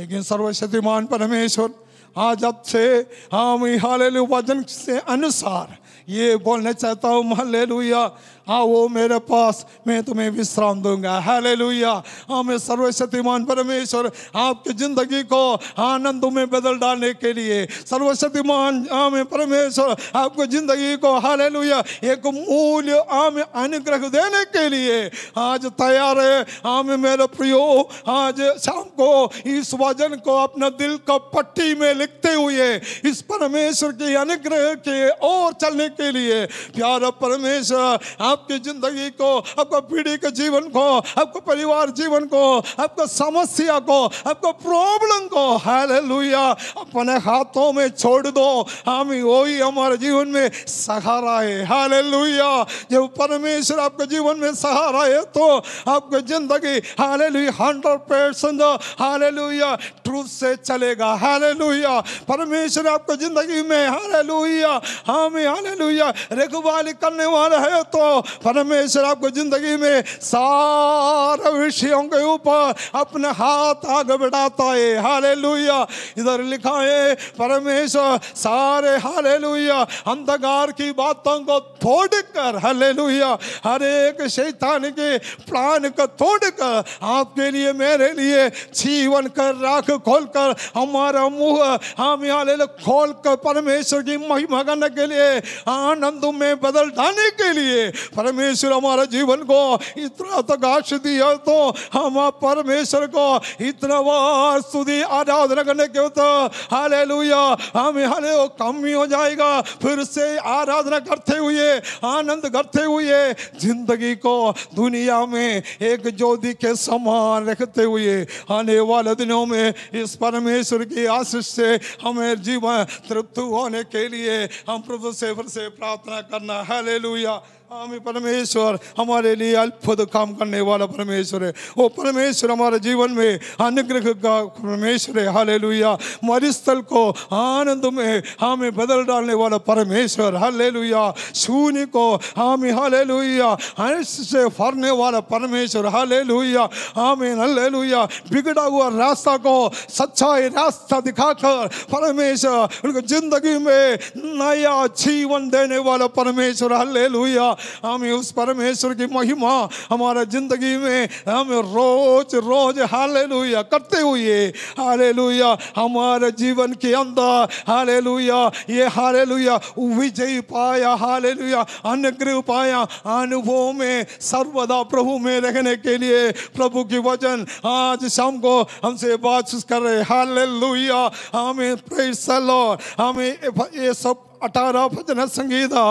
लेकिन सर्वशक्तिमान परमेश्वर, आज अब से हम हाल वचन से अनुसार ये बोलना चाहता हूँ हालेलुया आओ मेरे पास, मैं तुम्हें विश्राम दूँगा। हालेलुया। हमें सर्वशक्तिमान परमेश्वर, आपकी ज़िंदगी को आनंद में बदल डालने के लिए सर्वशक्तिमान हमें परमेश्वर, आपको ज़िंदगी को, हालेलुया, एक मूल्य हमें अनुग्रह देने के लिए आज तैयार है। हमें मेरे प्रियो, आज शाम को, इस वज़न को अपना दिल का पट्टी में लिखते हुए, इस परमेश्वर के अनुग्रह के और चलने के लिए, प्यारा परमेश्वर आपकी ज़िंदगी को, आपका पीढ़ी के जीवन को, आपको परिवार जीवन को, आपको समस्या को, आपको प्रॉब्लम को हालेलुया अपने हाथों में छोड़ दो। हम वही हमारे जीवन में सहारा है। हालेलुया जब परमेश्वर आपके जीवन में सहारा है तो आपकी ज़िंदगी hallelujah hundred percent hallelujah truth से चलेगा। हालेलुया परमेश्वर आपको ज़िंदगी में हालेलुया हमें हालेलुया रखवाली करने वाला है तो परमेश्वर आपको ज़िंदगी में सारे विषयों के ऊपर अपने हाथ आगे बढ़ाता है। हालेलुया। इधर लिखा है, परमेश्वर, सारे, हालेलुया। अंधकार की बातों को तोड़कर, हालेलुया। हर एक शैतान के प्लान को तोड़कर, आपके लिए, मेरे लिए जीवन कर राख खोलकर, हमारा मुँह, हम हालेलुया खोल कर परमेश्वर की महिमा करने के लिए, आनंद में बदल डालने के लिए परमेश्वर हमारे जीवन को इतना प्रकाश दिया तो हम परमेश्वर को इतना बार स्तुति, आराधना करने के तो हालेलुया। हम हाले वो कम ही हो जाएगा। फिर से आराधना करते हुए, आनंद करते हुए, ज़िंदगी को दुनिया में एक ज्योति के समान रखते हुए, आने वाले दिनों में इस परमेश्वर की आशीष से हमें जीवन तृप्त होने के लिए हम प्रभु से फिर से प्रार्थना करना। हालेलुया। आमीन, परमेश्वर, हमारे लिए अद्भुत काम करने वाला परमेश्वर है। वो परमेश्वर, हमारे जीवन में अनुग्रह का परमेश्वर है। हालेलुया। मरिस्थल को आनंद में हमें बदल डालने वाला परमेश्वर। हालेलुया। शून्य को हमें हालेलुया। हंस से फरने वाला परमेश्वर। हालेलुया। आमीन, हालेलुया। बिगड़ा हुआ रास्ता को सच्चाई रास्ता दिखाकर परमेश्वर, उनको ज़िंदगी में नया जीवन देने वाला परमेश्वर। हालेलुया। हमें उस परमेश्वर की महिमा हमारा ज़िंदगी में हम रोज रोज हालेलुया करते हुए, हालेलुया, हमारे जीवन के अंदर, हालेलुया, ये हालेलुया, विजय पाया, हालेलुया, अनुग्रह पाया, अनुभव में, सर्वदा प्रभु में रहने के लिए प्रभु की वचन आज शाम को हमसे बातचीत कर रहे हालेलुया, हमें प्रेज हमें ये सब अठारह भजन संगीता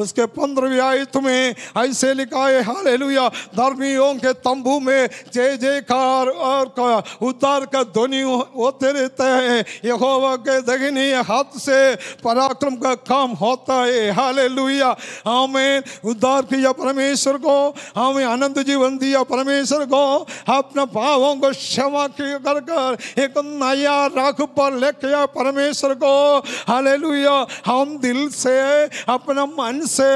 उसके पंद्रहवीं आयत में ऐसे लिखा है, हालेलुया धर्मियों के तंबू में जय जयकार और का उद्धार का ध्वनि होते रहते हैं। यहोवा के दहिनी हाथ से पराक्रम का काम होता है। हालेलुया हमें उद्धार किया परमेश्वर को हमें आनंद जीवन दिया परमेश्वर को। अपने पापों को क्षमा कर कर एक नया राख पर लेके परमेश्वर को। हालेलुया, हम दिल से, अपना मन से,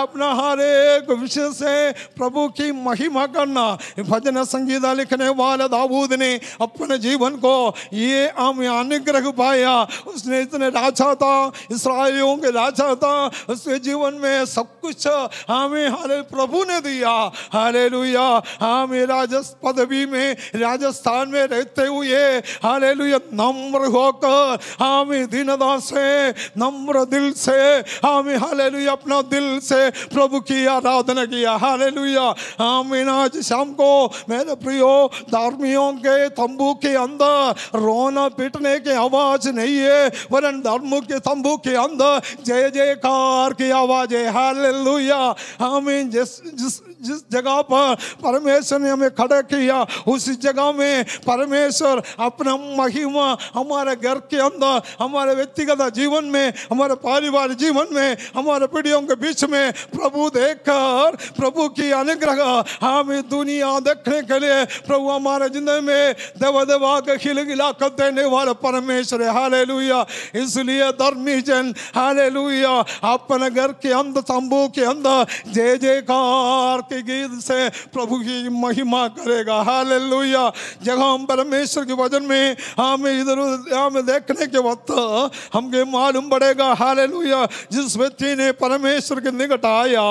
अपना हर एक विषय से प्रभु की महिमा करना। भजन संगीता लिखने वाले दाऊद ने अपने जीवन को ये अनुग्रह पाया। उसने इतने राजा था, इसराइलियों के राजा था, उसके जीवन में सब कुछ हमें हरे प्रभु ने दिया। हरे लुया हमें राजस पदवी में, राजस्थान में रहते हुए हरे लुया नम्र होकर हमें दीनता से नम्र दिल से। हमें हालेलुया, अपना दिल से प्रभु की आराधना किया। हालेलुया, आमीन, आज शाम को मेरे प्रियो धर्मियों के तंबू के अंदर रोना पिटने की आवाज़ नहीं है, वरन धर्म के तंबू के अंदर जय जयकार की आवाज़ है। हालेलुया, आमीन, जिस जिस जिस जगह पर परमेश्वर ने हमें खड़ा किया, उस जगह में परमेश्वर अपना महिमा हमारे घर के अंदर, हमारे व्यक्तिगत जीवन में, हमारे पारिवारिक जीवन में, हमारे पीढ़ियों के बीच में प्रभु देखकर, प्रभु की अनुग्रह हमें दुनिया देखने के लिए, प्रभु हमारे ज़िंदगी में देवा देवा के खिल कर देने वाला परमेश्वर हाले इसलिए धर्मी जन, हालेलुया। अपने घर के अंदर, तंबू के अंदर, जय जयकार के गीत से प्रभु की महिमा करेगा। हालेलुया। जब हम परमेश्वर के वज़न में, हमें इधर हमें देखने के वक्त हमके मालूम पड़ेगा। हालेलुया। जिस व्यक्ति ने परमेश्वर के निकट आया,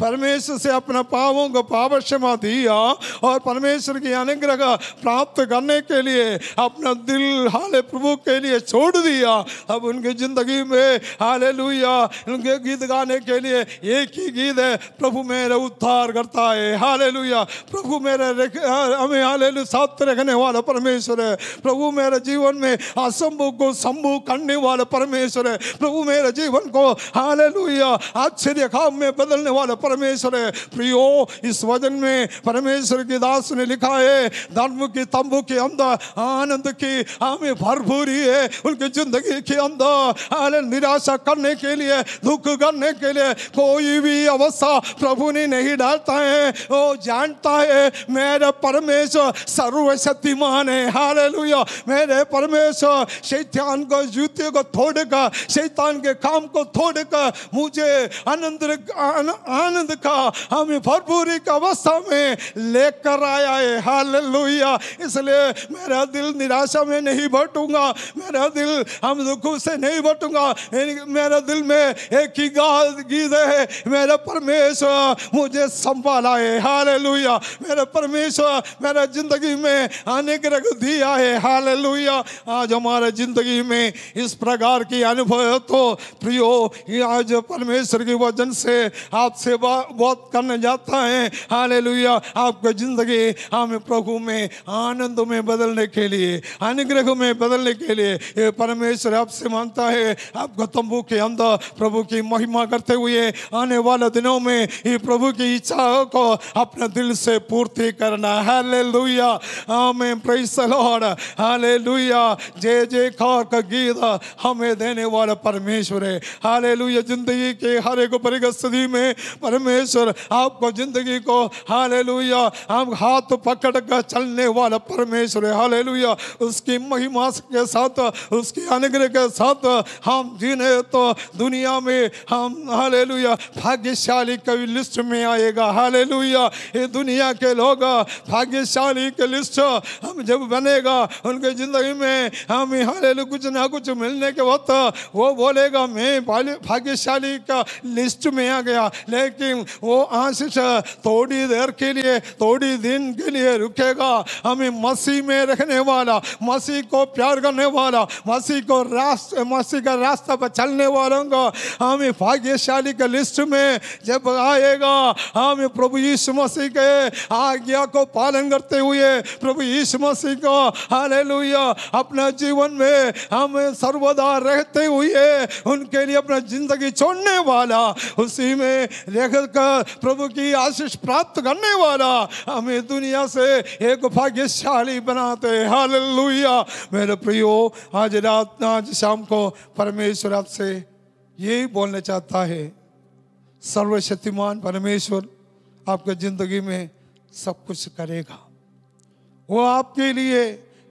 परमेश्वर से अपने पापों को पाप क्षमा दिया और परमेश्वर की अनुग्रह प्राप्त करने के लिए अपना दिल, हाले प्रभु के लिए छोड़ दिया, अब उनकी ज़िंदगी में, हालेलुया, उनके गीत गाने के लिए एक ही गीत है, प्रभु मेरे उद्धार कर करता है। हालेलुया। प्रभु मेरे हमें हालेलुया साथ रखने वाला परमेश्वर है। प्रभु मेरे जीवन में असंभव को संभव करने वाला परमेश्वर है। प्रभु मेरे जीवन को, हालेलुया, आश्चर्य काम में बदलने वाला परमेश्वर है। प्रियो, इस वज़न में परमेश्वर के दास ने लिखा है, धर्म की तंबू के अंदर आनंद की हमें भरपूरी है उनकी ज़िंदगी के अंदर। हाले, निराशा करने के लिए, दुख करने के लिए कोई भी अवस्था प्रभु ने नहीं डालता है वो जानता है, मेरा परमेश्वर सर्वशक्तिमान है। हालेलुया। मेरे परमेश्वर, शैतान को, जूते को तोड़कर, शैतान के काम को तोड़कर, मुझे आनंद, आन- आनंद का, हमें भरपूरी की अवस्था में लेकर आया है। हालेलुया। इसलिए मेरा दिल निराशा में नहीं बटूँगा। मेरा दिल, हम दुखों से नहीं बटूँगा। मेरा दिल में एक ही गीत है, मेरा परमेश्वर मुझे संभाला है। हालेलुया। मेरा परमेश्वर, मेरा ज़िंदगी में रख दिया है। हालेलुया। आज हमारे ज़िंदगी में इस प्रकार की अनुभव तो प्रियो आज परमेश्वर के वचन से आपसे बा- बात करने जाता है। हालेलुया। आपकी ज़िंदगी हमें प्रभु में आनंद में बदलने के लिए, अनुग्रह में बदलने के लिए ये परमेश्वर आपसे मानता है। आपका तंबू के अंदर प्रभु की महिमा करते हुए आने वाले दिनों में ये प्रभु की इच्छा को अपने दिल से पूर्ति करना। Hallelujah. Amen. Praise the Lord hallelujah. जय जयकार का गीत हमें देने वाला परमेश्वर है। हालेलुया। ज़िंदगी के हर एक परिस्थिति में परमेश्वर आपको ज़िंदगी को हालेलुया। हम हाथ पकड़ कर चलने वाला परमेश्वर है। हालेलुया। उसकी महिमा के साथ, उसकी अनुग्रह के साथ हम जीने तो दुनिया में हम हालेलुया। भाग्यशाली कवि लिस्ट में आएगा। हालेलुया। ये दुनिया के लोग भाग्यशाली के लिस्ट हम जब बनेगा उनके ज़िंदगी में, हम हालेलुया कुछ ना कुछ मिलने के वक्त वो बोलेगा, मैं भाग्यशाली का लिस्ट में आ गया, लेकिन वो आशीष थोड़ी देर के लिए, थोड़ी दिन के लिए रुकेगा। हमें मसीह में रहने वाला, मसीह को प्यार करने वाला, मसीह को रास्ते मसीह का रास्ता पर चलने वालों को हमें भाग्यशाली के लिस्ट में जब आएगा, हमें प्रभु यीशु मसीह के आज्ञा को पालन करते हुए प्रभु यीशु मसीह को, हालेलुया, अपना जीवन में हम सर्वदा रहते हुए उनके लिए अपना ज़िंदगी छोड़ने वाला, उसी में रहकर प्रभु की आशीष प्राप्त करने वाला, हमें दुनिया से एक भाग्यशाली बनाते, हालेलुया। मेरे प्रियो, आज रात, आज शाम को परमेश्वर आपसे यही बोलना चाहता है, सर्वशक्तिमान परमेश्वर आपके ज़िंदगी में सब कुछ करेगा। वो आपके लिए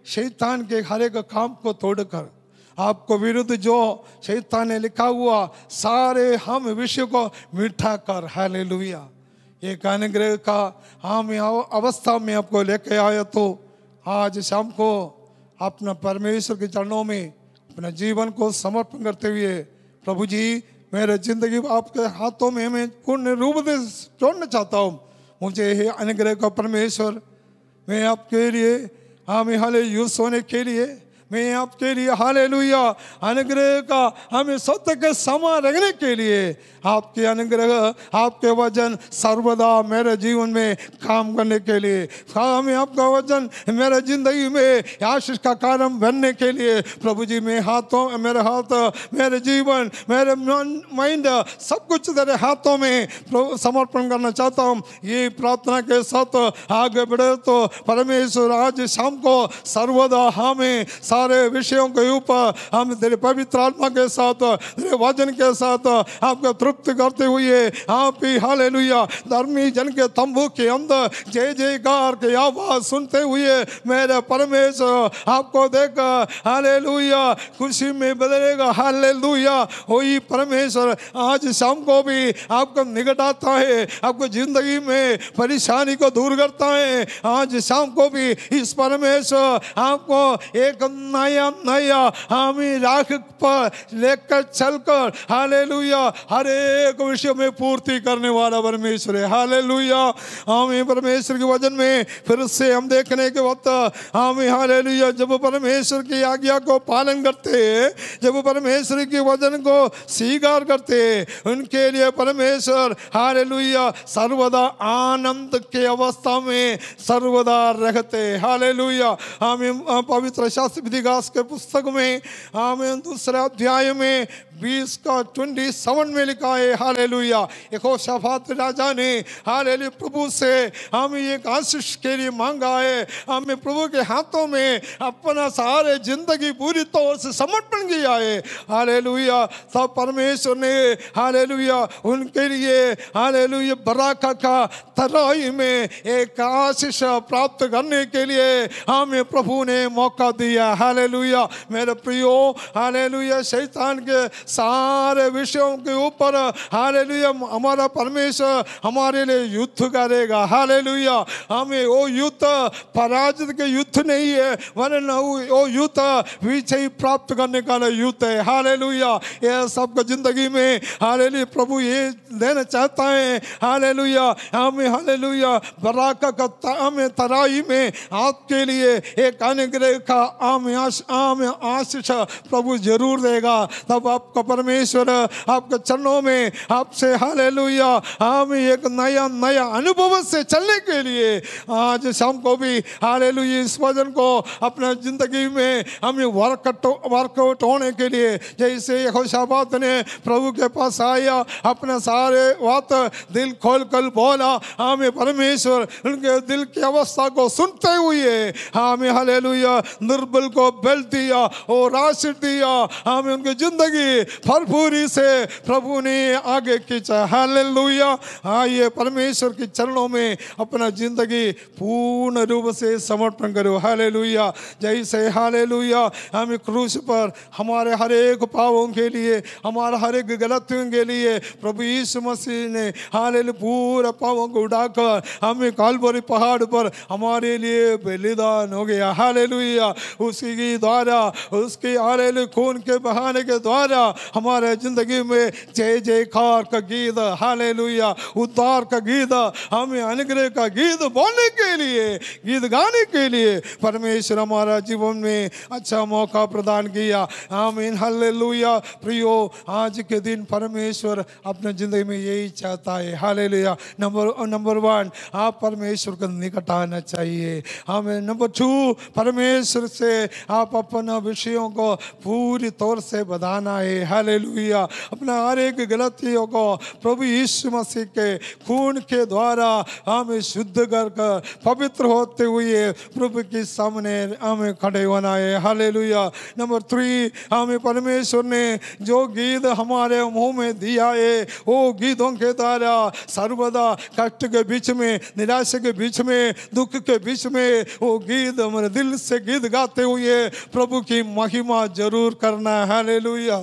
शैतान के हर एक काम को तोड़कर, आपको विरुद्ध जो शैतान ने लिखा हुआ, सारे हम विषय को मिठा कर। हालेलुया। एक अनुग्रह का हम अवस्था में आपको लेके आया तो आज शाम को अपना परमेश्वर के चरणों में अपना जीवन को समर्पण करते हुए प्रभु जी मेरे ज़िंदगी आपके हाथों में मैं पूर्ण रूप से छोड़ना चाहता हूँ। मुझे हे अनुग्रह का परमेश्वर, मैं आपके लिए हामी हाले यूज़ होने के लिए मैं आपके लिए हाले लुया अनुग्रह का, हमें सत्य के समा रखने के लिए आपके अनुग्रह, आपके वचन सर्वदा मेरे जीवन में काम करने के लिए। हमें आपका वचन मेरे ज़िंदगी में आशीष का कारण बनने के लिए। प्रभु जी, मेरे हाथों, मेरे हाथ, मेरे जीवन, मेरे मन माइंड सब कुछ तेरे हाथों में समर्पण करना चाहता हूँ। ये प्रार्थना के साथ आगे बढ़े तो परमेश्वर आज शाम को सर्वदा हमें सारे विषयों के ऊपर हम तेरे पवित्र आत्मा के साथ, तेरे वचन के साथ आपको तृप्त करते हुए आप ही, हालेलुया, धर्मी जन के तंबू के अंदर जय जयकार के आवाज़ सुनते हुए मेरे परमेश्वर आपको देखकर, हालेलुया, खुशी में बदलेगा, हालेलुया। वही परमेश्वर, आज शाम को भी आपको निकट आता है, आपको ज़िंदगी में परेशानी को दूर करता है। आज शाम को भी इस परमेश्वर आपको एक नया नया हमें राख पर लेकर चलकर हालेलुया। हर एक विषय में पूर्ति करने वाला परमेश्वर है। हालेलुया। हमें परमेश्वर के वचन में फिर से हम देखने के वक्त हमें हालेलुया जब परमेश्वर की आज्ञा को पालन करते जब परमेश्वर के वज़न को स्वीकार करते उनके लिए परमेश्वर हालेलुया सर्वदा आनंद के अवस्था में सर्वदा रहते। हालेलुया। हमें अ, पवित्र शास्त्र विधिगास के पुस्तक में आमेन दूसरे अध्याय में बीस का ट्वेंटी सेवन में लिखा है, हालेलुया। एक शफात राजा ने हालेलुया प्रभु से हम एक आशीष के लिए मांगा है। हमें प्रभु के हाथों में अपना सारे ज़िंदगी पूरी तौर से समर्पण किया है। हालेलुया। तब परमेश्वर ने, हालेलुया, उनके लिए, हालेलुया, बराका का तराई में एक आशीष प्राप्त करने के लिए हमें प्रभु ने मौका दिया। हालेलुया। मेरे प्रियो, हालेलुया, शैतान के सारे विषयों के ऊपर, हालेलुया, हमारा परमेश्वर हमारे लिए युद्ध करेगा, हालेलुया। हमें वो युद्ध, पराजित के युद्ध नहीं है, वरना वो युद्ध विजय प्राप्त करने का युद्ध है, हालेलुया। ये सबका ज़िंदगी में, हालेलुया, प्रभु ये देना चाहता है, हालेलुया। हमें, हालेलुया, बराका हमें तराई में आपके लिए एक अनुग्रह का आम आम आशीष प्रभु ज़रूर देगा। तब आपका परमेश्वर, आपके चरणों में आपसे हालेलुया। हमें एक नया नया अनुभव से चलने के लिए आज शाम को भी हालेलुया इस वज़न को अपने ज़िंदगी में हमें वर्कआउट वर्कआउट होने के लिए जैसे यहोशाबाद ने प्रभु के पास आया, अपने सारे बात दिल खोल कर बोला, हमें परमेश्वर उनके दिल की अवस्था को सुनते हुए हमें हालेलुया निर्बल को बल दिया और आशीष दिया, हमें उनकी ज़िंदगी भरपूरी से प्रभु ने आगे खींचा। हाल लुया आइए परमेश्वर के चरणों में अपना ज़िंदगी पूर्ण रूप से समर्पण करो। हालेलुया। जैसे हालेलुया। हमें क्रूस पर हमारे हर एक पापों के लिए, हमारे हर एक गलतियों के लिए प्रभु यीशु मसीह ने हालेलुया पूरा पापों को उठाकर हमें कालवरी पहाड़ पर हमारे लिए बलिदान हो गया। हालेलुया। उसी द्वारा, उसके हालेलुया खून के बहाने के द्वारा हमारे ज़िंदगी में जय जयकार का गीत, हालेलुया। उद्धार का गीत, हमें अनुग्रह का गीत बोलने के लिए, गीत गाने के लिए परमेश्वर हमारा जीवन में अच्छा मौका प्रदान किया। आमीन, हालेलुया। प्रियो, आज के दिन परमेश्वर अपने ज़िंदगी में यही चाहता है। हालेलुया। नंबर नंबर वन, आप परमेश्वर के निकट आना चाहिए। हमें नंबर टू, परमेश्वर से आप अपना विषयों को पूरी तौर से बताना है। हालेलुया। अपना हर एक गलतियों को प्रभु यीशु मसीह के खून के द्वारा हमें शुद्ध कर कर पवित्र होते हुए प्रभु के सामने हमें खड़े होना है। हालेलुया। नंबर थ्री, हमें परमेश्वर ने जो गीत हमारे मुँह में दिया है, वो गीतों के द्वारा सर्वदा कष्ट के बीच में, निराशा के बीच में, दुख के बीच में, वो गीत हमारे दिल से गीत गाते हुए प्रभु की महिमा ज़रूर करना है। हालेलुया।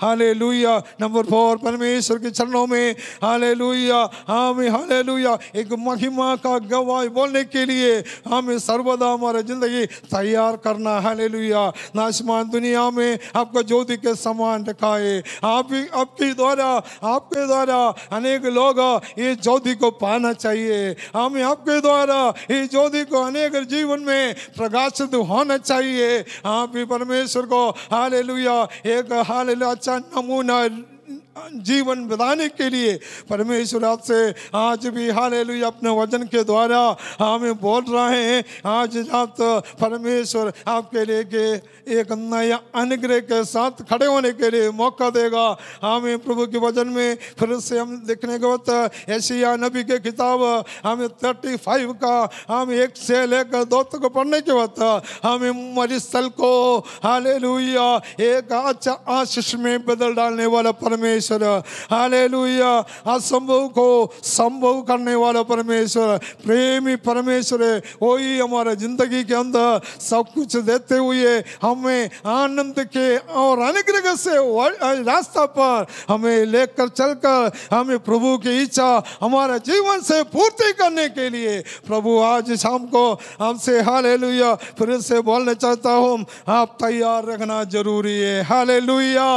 हालेलुया नंबर फोर परमेश्वर के चरणों में हालेलुया हमें हालेलुया एक महिमा का गवाही बोलने के लिए हमें सर्वदा हमारा ज़िंदगी तैयार करना हालेलुया नाशमान दुनिया में आपका ज्योति के समान रखा है आप आपके द्वारा आपके द्वारा अनेक लोग ये ज्योति को पाना चाहिए। हमें आपके द्वारा इस ज्योति को अनेक जीवन में प्रकाशित होना चाहिए। आप ही परमेश्वर को हालेलुया एक हालेलुया अच्छा नमूना जीवन बताने के लिए परमेश्वर आपसे आज भी, हालेलुया, अपने वचन के द्वारा हमें बोल रहे हैं। आज आप तो परमेश्वर आपके लिए के एक नया अनुग्रह के साथ खड़े होने के लिए मौका देगा। हमें प्रभु के वचन में फिर से हम देखने के वक्त एशिया नबी के किताब हमें थर्टी फाइव का हम एक से लेकर दो तक पढ़ने के वक्त हमें मरिस्थल को, हालेलुया, एक अच्छा आशीष में बदल डालने वाला परमेश्वर परमेश्वर। हालेलुया। असंभव को संभव करने वाला परमेश्वर। प्रेमी परमेश्वर वही हमारे ज़िंदगी के अंदर सब कुछ देते हुए हमें आनंद के और अनुग्रह से रास्ता पर हमें लेकर चलकर हमें प्रभु की इच्छा हमारे जीवन से पूर्ति करने के लिए प्रभु आज शाम को हमसे हालेलुया। फिर से बोलना चाहता हूँ, आप तैयार रखना ज़रूरी है। Hallelujah.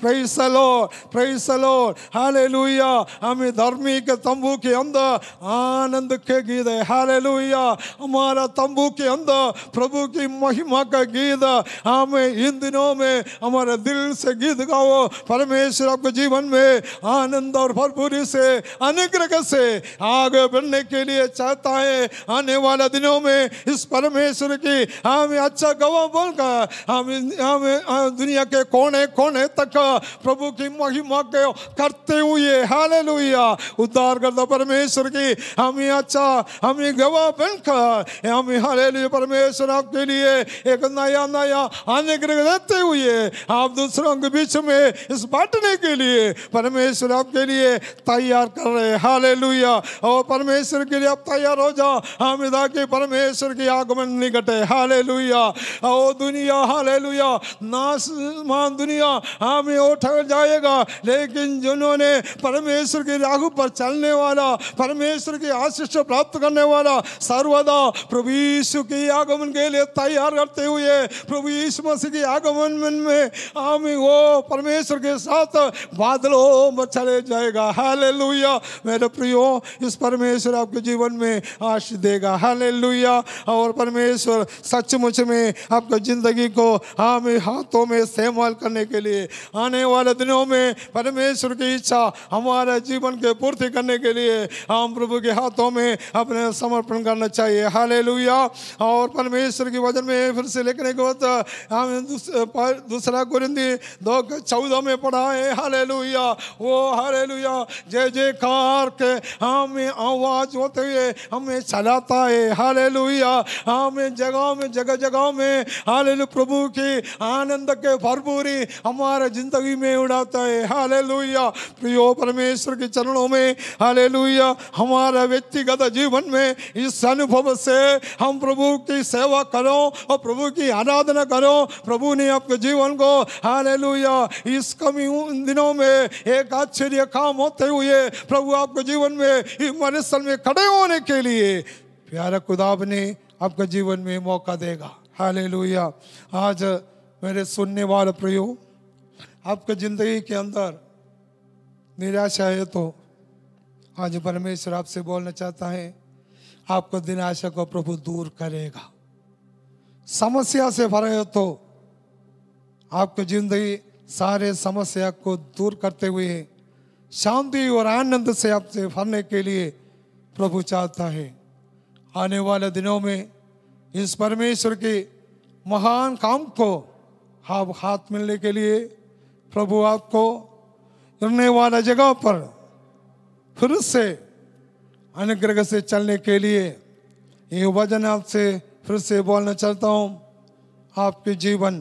Praise the Lord praise the Lord hallelujah हमें धर्मी के तंबू के अंदर आनंद के गीत है। हालेलुया हमारा तंबू के अंदर प्रभु की महिमा का गीत हमें इन दिनों में हमारे दिल से गीत गाओ। परमेश्वर आपके जीवन में आनंद और भरपूरी से, अनुग्रह से आगे बढ़ने के लिए चाहता है। आने वाले दिनों में इस परमेश्वर की हमें अच्छा गवाह बोलकर, हम हम दुनिया के कोने कोने तक प्रभु की महिमा के करते हुए हाले लुया उद्धार करता परमेश्वर की, हमें अच्छा हमें गवाह बनकर, हमें, हालेलुया, परमेश्वर आपके लिए एक नया नया अनुग्रह देते हुए, आप दूसरों के बीच में इस बांटने के लिए परमेश्वर आपके लिए तैयार कर रहे हैं। हालेलुया। और परमेश्वर के लिए आप तैयार हो जाओ। हम इधा के परमेश्वर की आगमन निकटे है। हालेलुया। और दुनिया, हालेलुया। नासमान दुनिया, हमें उठ जाएगा। लेकिन जिन्होंने परमेश्वर की राह पर चलने वाला, परमेश्वर की आशीष प्राप्त करने वाला, सर्वदा प्रभु यीशु के आगमन के लिए तैयार करते हुए, प्रभु यीशु मसीह के आगमन में हमें वो परमेश्वर के साथ बादलों में चले जाएगा। हालेलुया। मेरे प्रियो, इस परमेश्वर आपके जीवन में आशीष देगा। हालेलुया। और परमेश्वर सचमुच में आपकी ज़िंदगी को हमें हाथों में इस्तेमाल करने के लिए आने वाले दिनों में परमेश्वर की इच्छा हमारे जीवन के पूर्ति करने के लिए हम प्रभु के हाथों में अपने समर्पण करना चाहिए। हालेलुया। और परमेश्वर की वज़न में फिर से लिखने के बाद हम दूसरा कुरिंदी दो चौदह में पढ़ा है हालेलुया। वो हालेलुया। जय जय कार के हमें आवाज़ होते हुए हमें चलाता है। हालेलुया। हमें जगह में, जगह जगह में हालेलु प्रभु की आनंद के भरपूरी हमारे ज़िंदगी में उड़ाता है। हालेलुया। प्रियो परमेश्वर के चरणों में, हालेलुया। हमारा व्यक्तिगत जीवन में इस अनुभव से हम प्रभु की सेवा करो और प्रभु की आराधना करो। प्रभु ने आपके जीवन को, हालेलुया, इस कमी उन दिनों में एक आश्चर्य काम होते हुए प्रभु आपके जीवन में, इस मनुष्य में खड़े होने के लिए प्यारा खुदाब ने आपके जीवन में मौका देगा। हालेलुया। आज मेरे सुनने वाले प्रियो आपके ज़िंदगी के अंदर निराशा है तो आज परमेश्वर आपसे बोलना चाहता है, आपको निराशा को प्रभु दूर करेगा। समस्या से भरे हो तो आपकी ज़िंदगी सारे समस्या को दूर करते हुए शांति और आनंद से आपसे भरने के लिए प्रभु चाहता है। आने वाले दिनों में इस परमेश्वर के महान काम को आप हाथ मिलने के लिए प्रभु आपको रहने वाला जगह पर फिर से अनुग्रह से चलने के लिए ये वज़न आपसे फिर से बोलना चाहता हूँ। आपके जीवन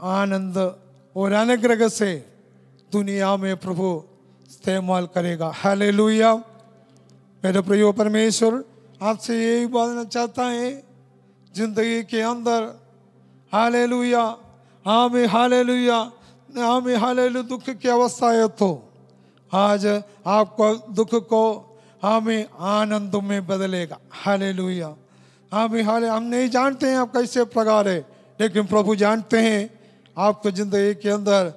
आनंद और अनुग्रह से दुनिया में प्रभु इस्तेमाल करेगा। हालेलुया। मेरे प्रियो परमेश्वर, आपसे यही बोलना चाहता है, ज़िंदगी के अंदर। हालेलुया। हमें हालेलुया। हमें हाल दुख की अवस्था है तो। आज आपको दुख को हमें आनंद में बदलेगा। हालेलुया। हम हाले, हम नहीं जानते हैं आप कैसे प्रकार है, लेकिन प्रभु जानते हैं आपको ज़िंदगी के अंदर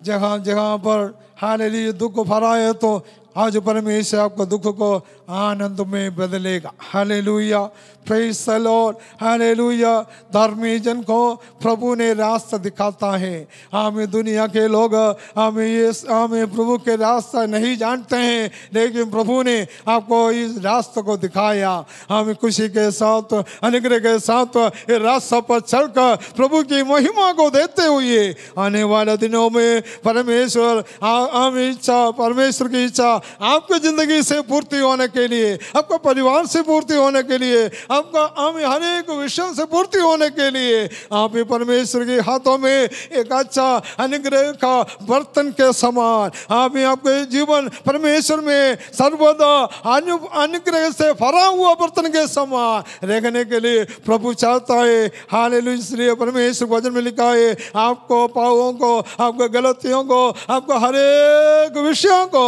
जगह जगह पर हाल दुख भरा है तो आज परमेश्वर आपको दुख को आनंद में बदलेगा। Hallelujah. Praise the Lord hallelujah. धर्मी जन को प्रभु ने रास्ता दिखाता है। हमें दुनिया के लोग हमें ये हमें प्रभु के रास्ता नहीं जानते हैं, लेकिन प्रभु ने आपको इस रास्ते को दिखाया। हमें खुशी के साथ, अनुग्रह के साथ ये रास्ता पर चलकर प्रभु की महिमा को देते हुए आने वाले दिनों में परमेश्वर हम इच्छा, परमेश्वर की इच्छा आपकी ज़िंदगी से पूर्ति होने के लिए, आपका परिवार से पूर्ति होने के लिए, आपका हम हर एक विषय से पूर्ति होने के लिए, आप ही परमेश्वर के हाथों में एक अच्छा अनुग्रह का बर्तन के समान, आप ही आपके जीवन परमेश्वर में सर्वदा अनु, अनुग्रह से भरा हुआ बर्तन के समान रहने के लिए प्रभु चाहता है। हाल इसलिए परमेश्वर वचन में लिखा है, आपको पापों को, आपको गलतियों को, आपको हर एक विषयों को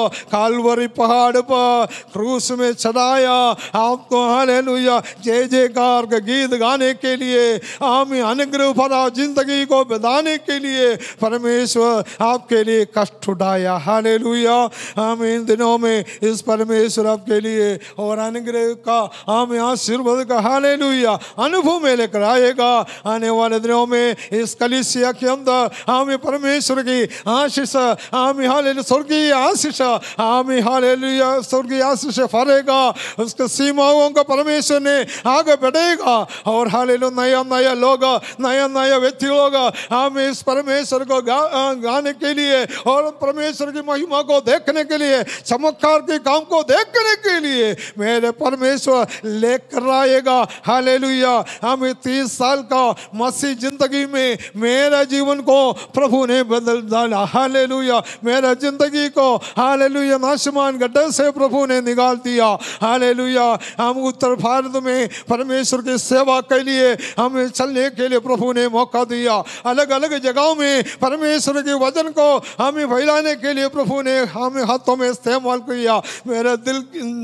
कालवरी पहाड़ पर क्रूस में चढ़ाया। आपको हालेलुया। जय जयकार का गीत गाने के लिए हम अनुग्रह भरा ज़िंदगी को बिताने के लिए परमेश्वर आपके लिए कष्ट उठाया। हालेलुया। हम इन दिनों में इस परमेश्वर आपके लिए और अनुग्रह का हम आशीर्वाद का, हालेलुया। अनुभव में लेकर आएगा। आने वाले दिनों में इस कलिसिया के अंदर हमें परमेश्वर की आशीष हमें हालेलुया, स्वर्गीय आशीष हमें हालेलुया स्वर्गीय आशीष फरेगा उसके सीमाओं को परमेश्वर ने आगे बढ़ेगा और हालेलुया नया नया लोग नया नया व्यक्ति लोग हम इस परमेश्वर को गा, गाने के लिए और परमेश्वर की महिमा को देखने के लिए चमत्कार के काम को देखने के लिए मेरे परमेश्वर लेकर आएगा हालेलुया। हम तीस साल का मसीह ज़िंदगी में मेरा जीवन को प्रभु ने बदल डाला हालेलुया। मेरा ज़िंदगी को हाल हालेलुया नाशमान गड्ढे से प्रभु ने निकाल दिया। हालेलुया। हम उत्तर भारत में परमेश्वर की सेवा के लिए, हमें चलने के लिए प्रभु ने मौका दिया। अलग अलग जगहों में परमेश्वर के वज़न को हमें फैलाने के लिए प्रभु ने हमें हाथों में इस्तेमाल किया। मेरा दिल,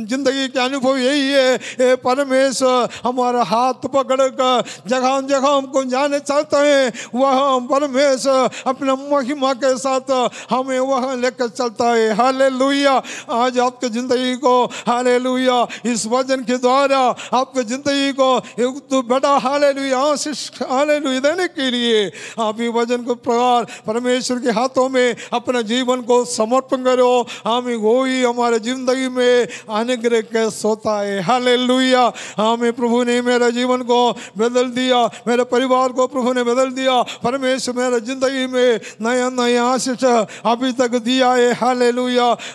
ज़िंदगी के अनुभव यही है परमेश्वर, हमारा हाथ पकड़ कर जगह जगह हमको जाने चाहते हैं, वह परमेश्वर, अपने महिमा के साथ हमें वहाँ लेकर चलता है। हाले आज आपके ज़िंदगी को हाले इस वज़न के द्वारा आपके ज़िंदगी को एक तो बड़ा हाले आशीष हाले देने के लिए आप ही वचन को प्रकार परमेश्वर के हाथों में अपने जीवन को समर्पण करो। हमें वही हमारे ज़िंदगी में अनुग्रह के सोता है हाले हमें प्रभु ने मेरे जीवन को बदल दिया, मेरे परिवार को प्रभु ने बदल दिया, परमेश्वर मेरे ज़िंदगी में नया नया आशीष अभी तक दिया है। हाले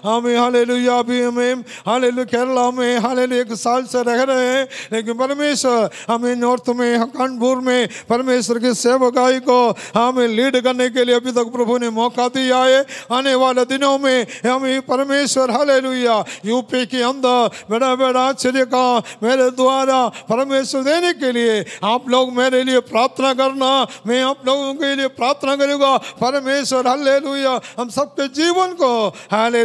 हमें हाले अभी हमें हाले केरला में हाले एक साल से रह रहे हैं लेकिन परमेश्वर हमें नॉर्थ में कानपुर में परमेश्वर की सेवकाई को हमें लीड करने के लिए अभी तक प्रभु ने मौका दिया है आने वाले दिनों में हमें परमेश्वर हाले यूपी के अंदर बड़ा बड़ा आश्चर्य का मेरे द्वारा परमेश्वर देने के लिए आप लोग मेरे लिए प्रार्थना करना मैं आप लोगों के लिए प्रार्थना करूँगा परमेश्वर हल्ले हम सबके जीवन को हाले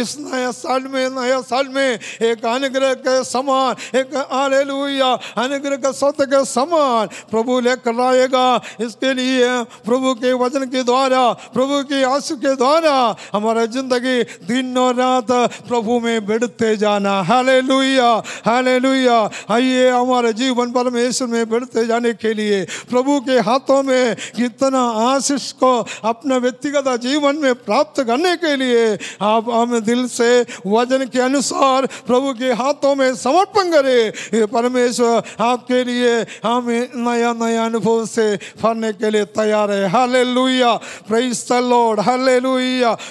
इस नया साल में नया साल में एक अनुग्रह के समान, एक हाले अनुग्रह के सत्य के समान प्रभु लेकर आएगा। इसके लिए प्रभु के वचन के द्वारा, प्रभु की आँसू के द्वारा हमारा ज़िंदगी दिन और रात प्रभु में बढ़ते जाना। हाले हालेलुया आइए हमारे जीवन परमेश्वर में बढ़ते जाने के लिए प्रभु के हाथों में कितना आशीष को अपने व्यक्तिगत जीवन में प्राप्त करने के लिए आप हम दिल से वज़न के अनुसार प्रभु के हाथों में समर्पण करें। परमेश्वर, आपके लिए हम नया नया अनुभव से फरने के लिए तैयार है। हाले लुया प्रेस लॉर्ड हाले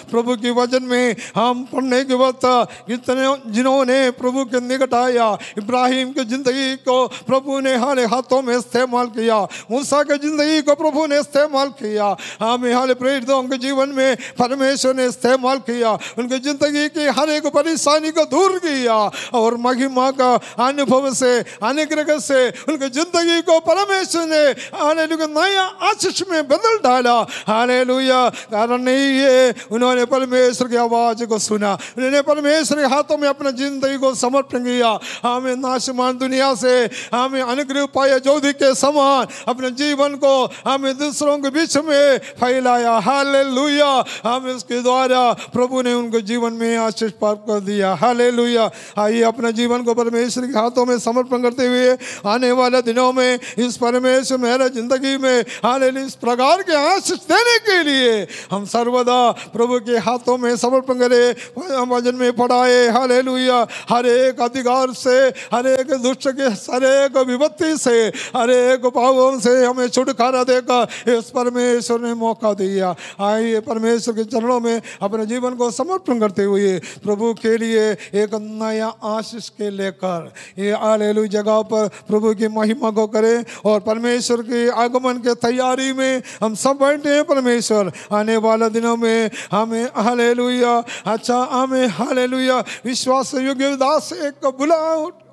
प्रभु के वचन में हम पढ़ने के वक्त कितने जिन्होंने प्रभु के निकट आया, इब्राहिम की ज़िंदगी को प्रभु ने हाले हाथों में इस्तेमाल किया, मूसा के ज़िंदगी को प्रभु ने इस्तेमाल किया, हमें हाल प्रेरितों जीवन में परमेश्वर ने इस्तेमाल किया, उनकी ज़िंदगी की हर एक परेशानी को दूर किया और महिमा का अनुभव से, अनुग्रह से, उनकी ज़िंदगी को परमेश्वर ने हाले नया आशीष में बदल डाला। हाले कारण नहीं है, उन्होंने परमेश्वर की आवाज़ को सुना। उन्होंने परमेश्वर के हाथों में अपने ज़िंदगी को समर्पण किया। हमें नाशमान दुनिया से, हमें अनुग्रह पाए ज्योति के समान, अपने जीवन को हमें दूसरों के बीच में फैलाया। हाले हम इसके द्वारा प्रभु ने उनको जीवन में आशीष प्राप्त कर दिया। हाले आइए अपने जीवन को परमेश्वर के हाथों में समर्पण करते हुए आने वाले दिनों में, इस परमेश्वर मेरे ज़िंदगी में हाले इस प्रकार के आशीष देने के लिए हम सर्वदा प्रभु के हाथों में समर्पण करें भजन में पढ़ाए। हाले हर एक अधिकार से हर एक दुष्ट के हर एक विपत्ति से हर एक पापों से हमें छुटकारा देकर इस परमेश्वर ने मौका दिया। आइए परमेश्वर के चरणों में अपने जीवन को समर्पण करते हुए हुए प्रभु के लिए एक नया आशीष के लेकर। ये आलेलु जगह पर प्रभु की महिमा को करें और परमेश्वर के आगमन के तैयारी में हम सब बैठे हैं परमेश्वर। आने वाले दिनों में हमें हालेलुया। अच्छा हमें हालेलुया। विश्वास योग्य दास एक बुला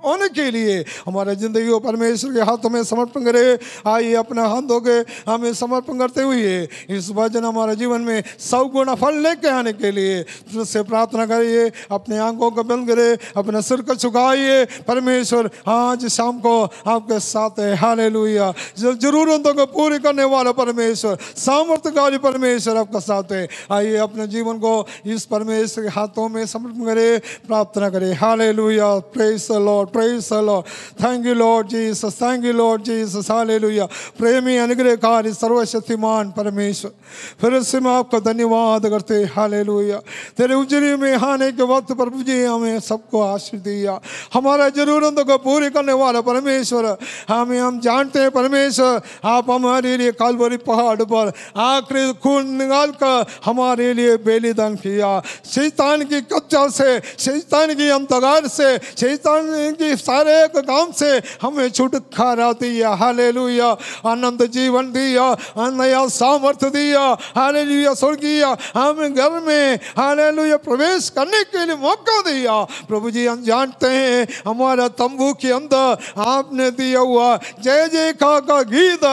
होने के लिए हमारे ज़िंदगी को परमेश्वर के हाथों में समर्पण करे। आइए अपने हाथों के हमें समर्पण करते हुए इस वज़न हमारे जीवन में सौ गुना फल लेके आने के लिए उससे प्रार्थना करिए, अपने आँखों को बंद करे, अपने सिर को झुकाइए। परमेश्वर, आज शाम को आपके साथ है। हाले जरूरतों को पूरी करने वाला परमेश्वर, सामर्थ्यकारी परमेश्वर आपका साथ है। आइए अपने जीवन को इस परमेश्वर के हाथों में समर्पण करे, प्रार्थना करे। Hallelujah praise Lord praise Lord thank you Lord Jesus thank you Lord Jesus hallelujah प्रेमी अनुग्रहकारी सर्वशक्तिमान परमेश्वर फिर से मैं आपका धन्यवाद करते हालेलुया तेरे उजरी में आने के वक्त प्रभु जी हमें सबको आशीष दिया हमारा जरूरतों को पूरी करने वाला परमेश्वर हमें हम जानते हैं परमेश्वर आप हमारे लिए कालवरी पहाड़ पर आखिरी खून निकाल कर हमारे लिए बलिदान किया शैतान की कब्जा से शैतान की अंतगार से शैतान सारे काम से हमें छुटकारा दिया। हालेलुया। आनंद जीवन दिया। नया सामर्थ्य दिया। हालेलुया। स्वर्गीय, हमें घर में, हालेलुया, प्रवेश करने के लिए मौका दिया। प्रभु जी, हम जानते हैं, हमारा तंबू के अंदर आपने दिया हुआ जय जय का का गीत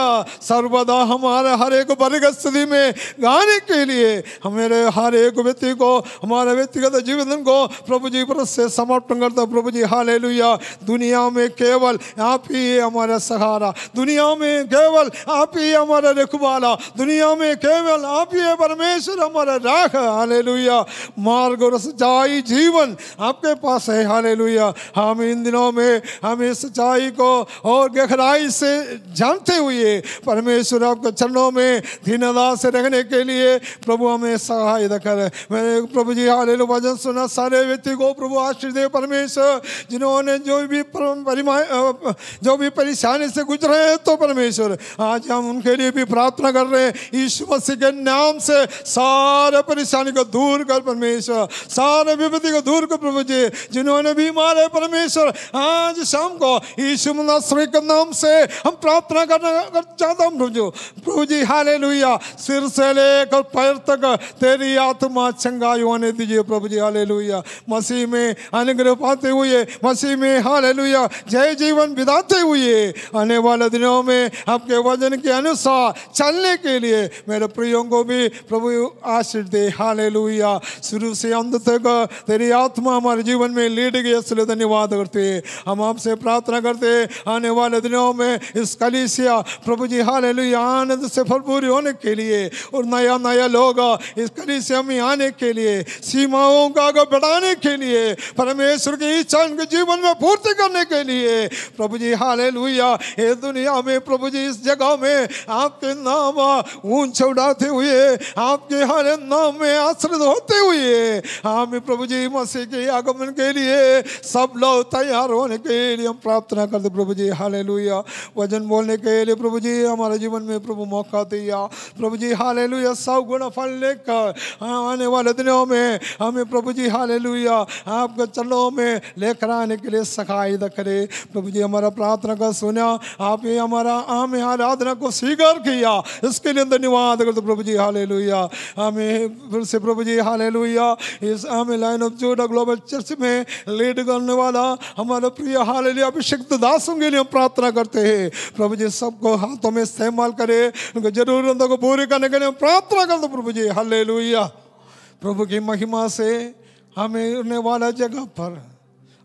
सर्वदा हमारे हर एक वर्ग स्थिति में गाने के लिए हमारे हर एक व्यक्ति को, हमारे व्यक्तिगत जीवन को प्रभु जी पर समर्पण करता। प्रभु जी, हालेलुया। दुनिया में केवल आप ही हमारा सहारा। दुनिया में केवल आप ही हमारा रखवाला। दुनिया में केवल आप ही परमेश्वर, हमारा राख। हालेलुया। मार्ग और सच्चाई जीवन आपके पास है। हालेलुया। हम इन दिनों में हम इस सच्चाई को और गहराई से जानते हुए परमेश्वर आपके चरणों में दीनता से रहने के लिए प्रभु हमें सहायता करे। मैंने प्रभु जी, हालेलुया। भजन सुना सारे व्यक्ति को प्रभु आशीष दे परमेश्वर, जिन्होंने जो भी जो भी परेशानी से गुजरे हैं तो परमेश्वर, आज हम उनके लिए भी प्रार्थना कर रहे हैं, यीशु मसीह के नाम से सारे परेशानी को दूर कर परमेश्वर, सारे विपत्ति को दूर कर प्रभु जी, जिन्होंने भी मारे परमेश्वर, आज शाम को यीशु मसीह के नाम से हम प्रार्थना करना, कर चाहता हूँ प्रभु जी प्रभु जी हाले सिर से लेकर पैर तक तेरी आत्मा चंगाई होने दीजिए प्रभु जी हाले मसीह में अनुग्रह पाते हुए, मसीह में हाले जय जीवन बिताते हुए। आने वाले दिनों में आपके वज़न के अनुसार चलने के लिए मेरे प्रियों को भी प्रभु आशीष दे। हाले शुरू से अंत तक तेरी आत्मा हमारे जीवन में लीड गई इसलिए धन्यवाद करते। हम आपसे प्रार्थना करते आने वाले दिनों में इस कलीसिया प्रभु जी हाले आनंद से भरपूर होने के लिए और नया नया लोग इस कलीसिया में आने के लिए, सीमाओं का आगे बढ़ाने के लिए परमेश्वर की इच्छा उनके जीवन में पूर्ति करने के लिए। प्रभु जी हाले ये दुनिया में, प्रभु जी, इस जगह में आपके नाम ऊंच उड़ाते हुए, आपके हरे नाम में आश्रित होते हुए हमें प्रभु जी, मसीह के आगमन के लिए सब लोग तैयार होने के लिए हम प्रार्थना करते प्रभु जी हाले वचन बोलने के लिए, प्रभु जी, हमारे जीवन में प्रभु मौका दिया। प्रभु जी हाले लुया सब गुण फल लेकर आने वाले दिनों में हमें प्रभु जी हाले आपके चरणों में लेकर आने के लिए सहायता करे। प्रभु जी, हमारा प्रार्थना का सुना, आप ही हमारा, हमें आराधना को स्वीकार किया। इसके लिए धन्यवाद करते प्रभु जी हाले हमें फिर से प्रभु जी हाले इस, हमें लाइन ऑफ़ जोड़ा ग्लोबल चर्च में लीड करने वाला, हमारा प्रिय हाले अभिषेक दासों के लिए हम प्रार्थना करते हैं। प्रभु जी, सबको हाथों में इस्तेमाल करे, उनकी जरूरतों को पूरी करने के लिए प्रार्थना करते प्रभु जी हाले प्रभु की महिमा से हमें रहने वाला जगह पर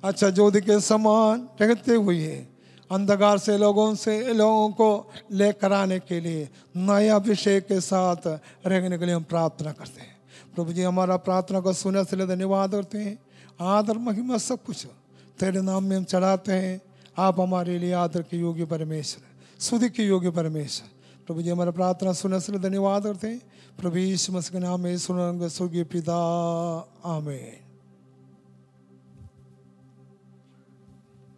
अच्छा ज्योति के समान रहते हुए अंधकार से लोगों से, लोगों को लेकर आने के लिए नया अभिषेक के साथ रहने के लिए हम प्रार्थना करते हैं। प्रभु जी, हमारा प्रार्थना को सुने से लिए धन्यवाद करते हैं। आदर, महिमा, सब कुछ तेरे नाम में हम चढ़ाते हैं। आप हमारे लिए आदर के योग्य परमेश्वर, सुधि के योग्य परमेश्वर। प्रभु जी, हमारा प्रार्थना सुनने से धन्यवाद करते हैं। प्रभु यीशु के नाम में सुन स्वर्गीय पिता। आमेन।